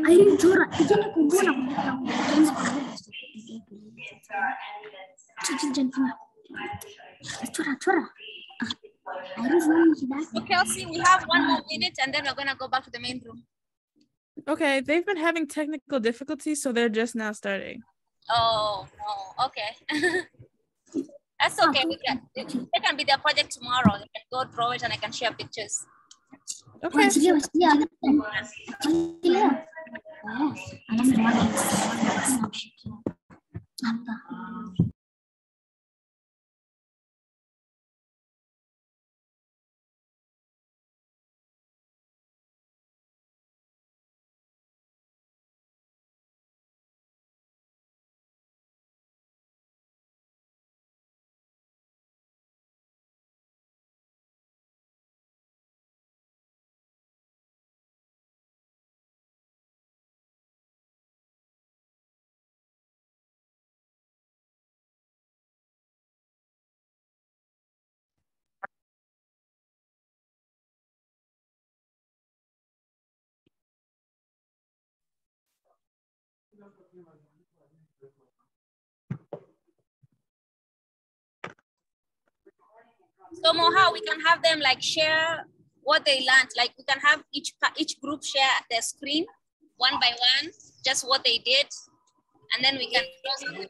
S7: Ayo curah, ini kumpul Curah, curah.
S5: So Kelsey, we have one more minute and then we're gonna go back to the main room.
S3: Okay, they've been having technical difficulties, so they're just now starting.
S5: Oh, no, okay. That's okay. We can, it, it can be their project tomorrow. They can go draw it and I can share pictures.
S3: Okay.
S5: So Moha, we can have them like share what they learned. Like we can have each each group share their screen one by one, just what they did, and then we can close.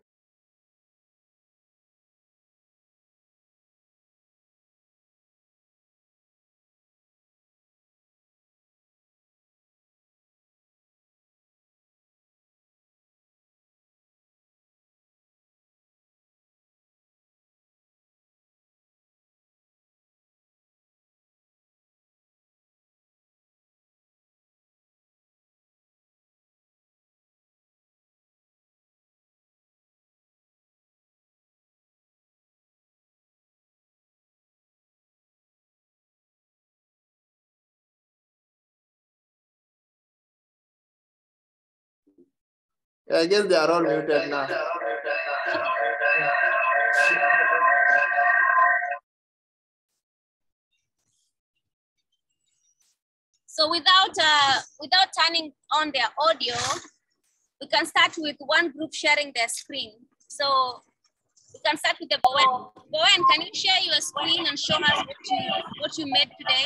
S6: I guess they are all muted now.
S5: So without uh, without turning on their audio, we can start with one group sharing their screen. So we can start with the Bowen. Bowen, can you share your screen and show us what you what you made today?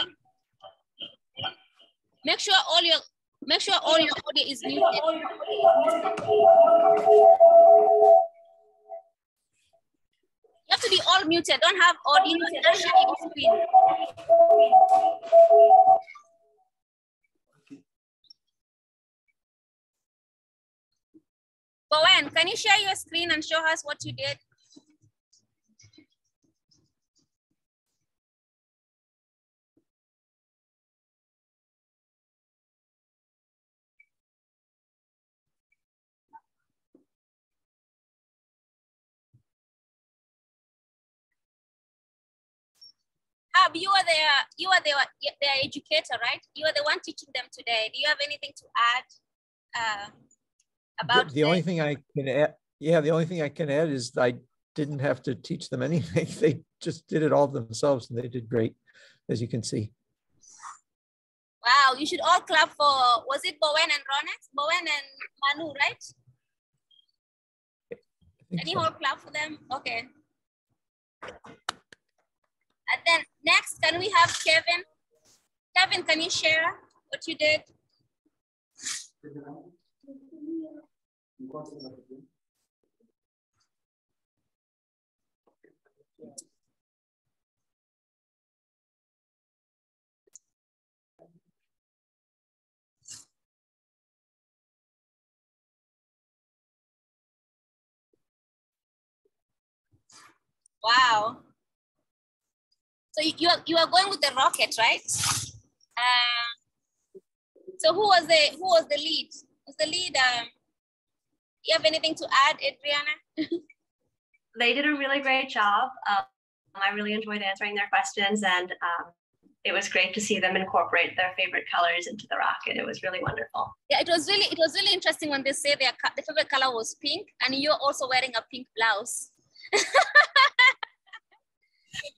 S5: Make sure all your make sure all your audio is muted. You have to be all muted. Don't have audio. Don't share your screen. Bowen, can you share your screen and show us what you did? You are the you are the their educator, right? You are the one teaching them today. Do you have anything to add uh, about
S2: The, the only thing I can add, yeah, the only thing I can add is I didn't have to teach them anything. They just did it all themselves and they did great, as you can see.
S5: Wow, you should all clap for, was it Bowen and Ronex? Bowen and Manu, right? Can you all clap for them? Okay. And then next, can we have Kevin? Kevin, can you share what you did? Wow. So you, you are you are going with the rocket, right? Uh, so who was the who was the lead? Was the lead? Um, you have anything to add, Adriana?
S4: they did a really great job. Um, I really enjoyed answering their questions, and um, it was great to see them incorporate their favorite colors into the rocket. It was really wonderful.
S5: Yeah, it was really it was really interesting when they say their their favorite color was pink, and you're also wearing a pink blouse.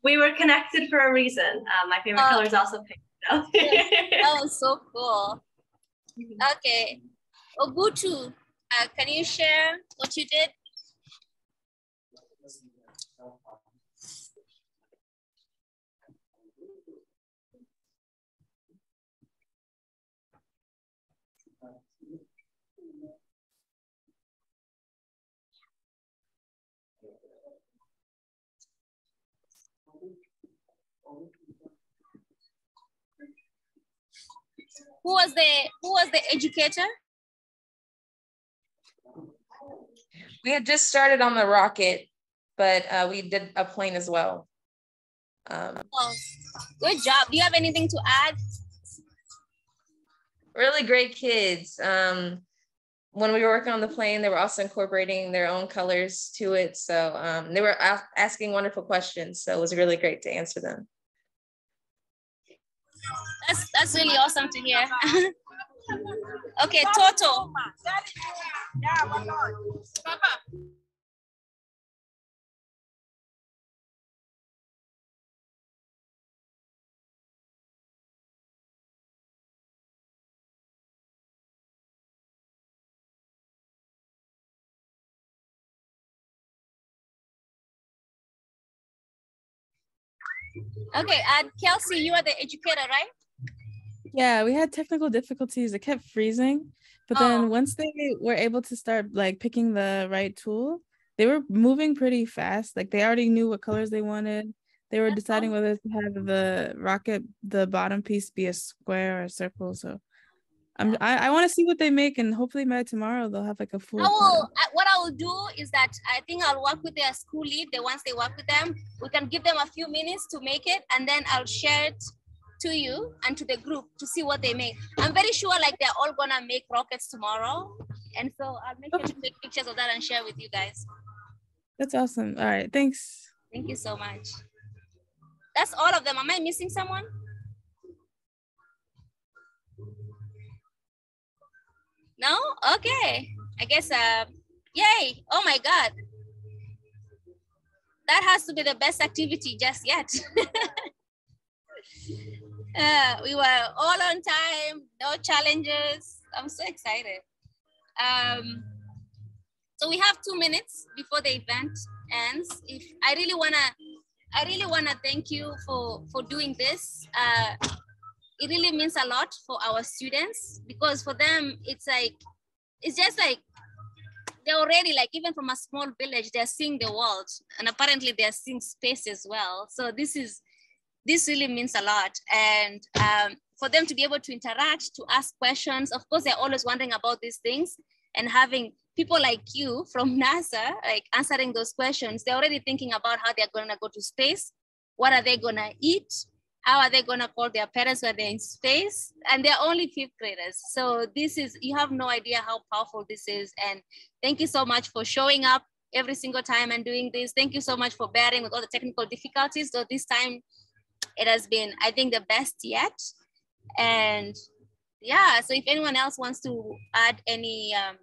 S4: we were connected for a reason. Uh, my favorite
S5: Oh.
S4: color is also pink. So.
S5: that was so cool. Okay, Ogutu, uh, can you share what you did? Who was the who was the educator?
S1: We had just started on the rocket, but uh, we did a plane as well. Um,
S5: Oh, good job. Do you have anything to add?
S1: really great kids. Um, when we were working on the plane, they were also incorporating their own colors to it. So um, they were asking wonderful questions. So it was really great to answer them.
S5: That's that's really awesome to hear. okay, Toto. Okay, and Kelsey, you are the educator, right?
S3: Yeah, we had technical difficulties. It kept freezing. But then oh. once they were able to start like picking the right tool, they were moving pretty fast. Like they already knew what colors they wanted. They were That's deciding awesome. whether to have the rocket, the bottom piece be a square or a circle. So I'm, I, I want to see what they make and hopefully by tomorrow they'll have like a full.
S5: I will, I, what I will do is that I think I'll work with their school lead. The once they work with them, we can give them a few minutes to make it and then I'll share it to you and to the group to see what they make. I'm very sure like they're all gonna make rockets tomorrow. And so I'll make sure to take pictures of that and share with you guys.
S3: That's awesome. All right, thanks.
S5: Thank you so much. That's all of them. Am I missing someone? No? Okay. I guess, uh, yay. Oh my God. That has to be the best activity just yet. uh, we were all on time, no challenges. I'm so excited. Um, so we have two minutes before the event ends. If I really wanna, I really wanna thank you for for doing this. Uh, it really means a lot for our students because for them it's like, it's just like they're already like even from a small village they're seeing the world and apparently they're seeing space as well. So this is this really means a lot. And um, for them to be able to interact, to ask questions, of course, they're always wondering about these things and having people like you from NASA, like answering those questions, they're already thinking about how they're gonna go to space, what are they gonna eat, how are they gonna call their parents when they're in space, and they're only fifth graders. So this is, you have no idea how powerful this is. And thank you so much for showing up every single time and doing this. Thank you so much for bearing with all the technical difficulties. So this time it has been, I think, the best yet. And yeah, so if anyone else wants to add any um,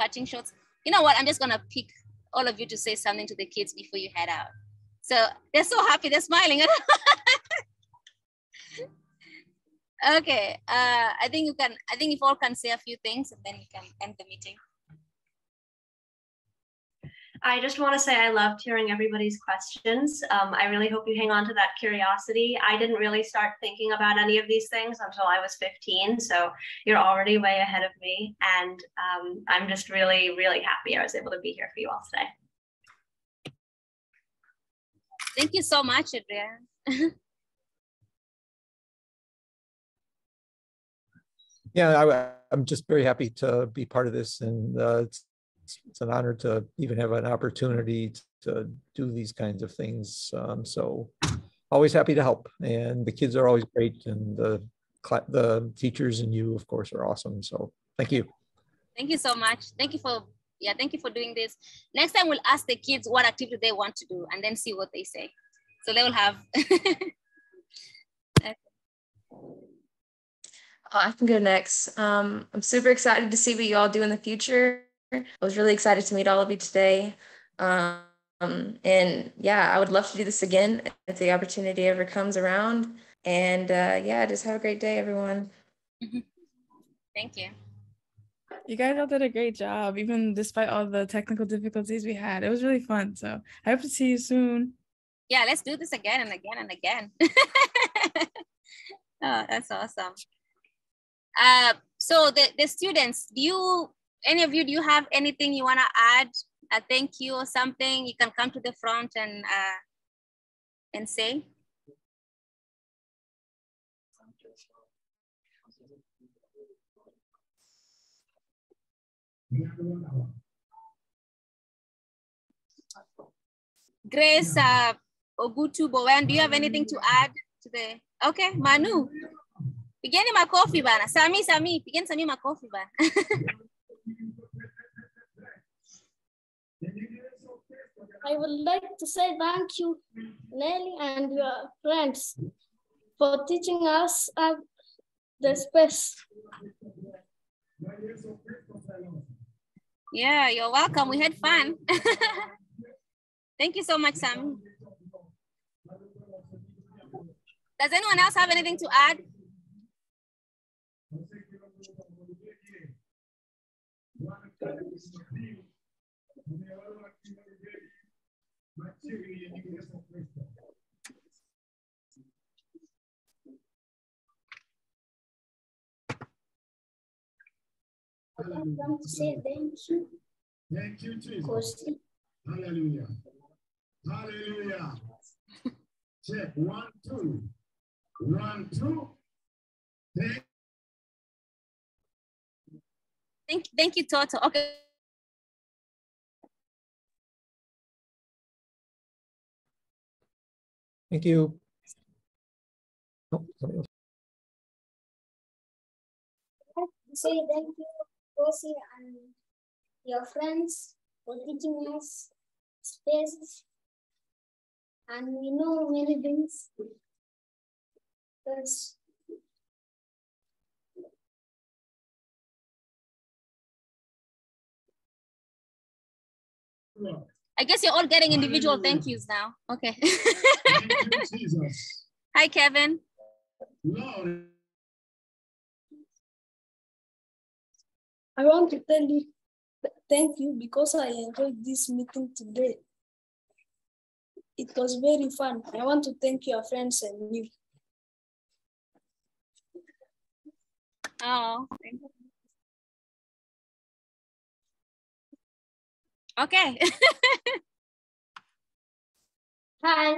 S5: cutting shots, you know what? I'm just gonna pick all of you to say something to the kids before you head out. So they're so happy, they're smiling. okay, uh, I think you can, I think if all can say a few things and then you can end the meeting.
S4: I just want to say I loved hearing everybody's questions. Um, I really hope you hang on to that curiosity. I didn't really start thinking about any of these things until I was 15. So you're already way ahead of me. And um, I'm just really, really happy I was able to be here for you all today.
S5: Thank you so much, Adrienne.
S2: yeah, I, am just very happy to be part of this. And uh, it's it's, it's an honor to even have an opportunity to do these kinds of things. Um, so always happy to help. And the kids are always great. And the, the teachers and you, of course, are awesome. So thank you.
S5: Thank you so much. Thank you for, yeah, thank you for doing this. Next time we'll ask the kids what activity they want to do and then see what they say. So they will have.
S1: I can go next. Um, I'm super excited to see what you all do in the future. I was really excited to meet all of you today. Um, and yeah, I would love to do this again if the opportunity ever comes around. And uh, yeah, just have a great day, everyone.
S5: Thank you.
S3: You guys all did a great job, even despite all the technical difficulties we had. It was really fun. So I hope to see you soon.
S5: Yeah, let's do this again and again and again. oh, that's awesome. Uh, so the, the students, do you any of you, do you have anything you want to add? A thank you or something? You can come to the front and uh, and say. Grace uh, Ogutu Bowen, do you have anything to add to the? Okay, Manu. Pigeni makofi bana. Sami, Sami, pigeni Sami makofi bana.
S7: I would like to say thank you, Nelly and your friends, for teaching us uh, the space.
S5: Yeah, you're welcome. We had fun. Thank you so much, Sam. Does anyone else have anything to add?
S7: I'm to say thank you.
S13: Thank you, Jesus. Hallelujah. Hallelujah. Check one, two. One, two. Thank,
S5: thank you, Toto. Okay.
S2: Thank you. Oh, somebody else.
S7: say thank you, Rosie, and your friends for teaching us space. And we know many things. Because hmm.
S5: I guess you're all getting individual thank yous now. Okay.
S13: Jesus.
S5: Hi, Kevin.
S13: Lord.
S14: I want to tell you thank you because I enjoyed this meeting today. It was very fun. I want to thank your friends and you.
S5: Oh, thank you. Okay.
S7: hi,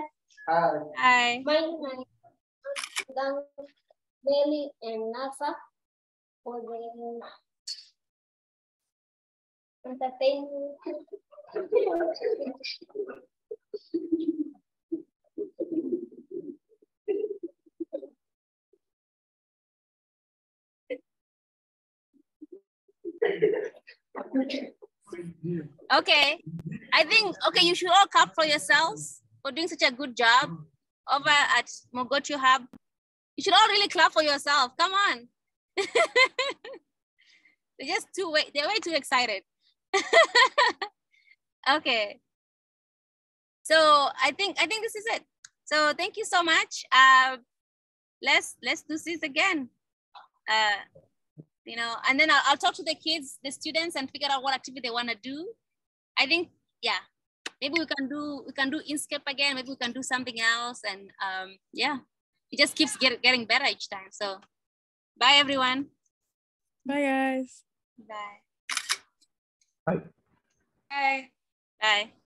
S6: Hi.
S5: Hi.
S7: my name is Dan Bailey and NASA for the entertainment.
S5: Okay. I think, okay, you should all clap for yourselves for doing such a good job over at Mogotu Hub. You should all really clap for yourself. Come on. they're just too way, they're way too excited. okay. So I think I think this is it. So thank you so much. Uh, let's let's do this again. Uh, you know, and then I'll, I'll talk to the kids, the students, and figure out what activity they want to do. I think, yeah, maybe we can do we can do Inkscape again. Maybe we can do something else, and um, yeah, it just keeps get, getting better each time. So, bye everyone.
S3: Bye guys.
S5: Bye.
S2: Bye.
S5: Bye. Bye.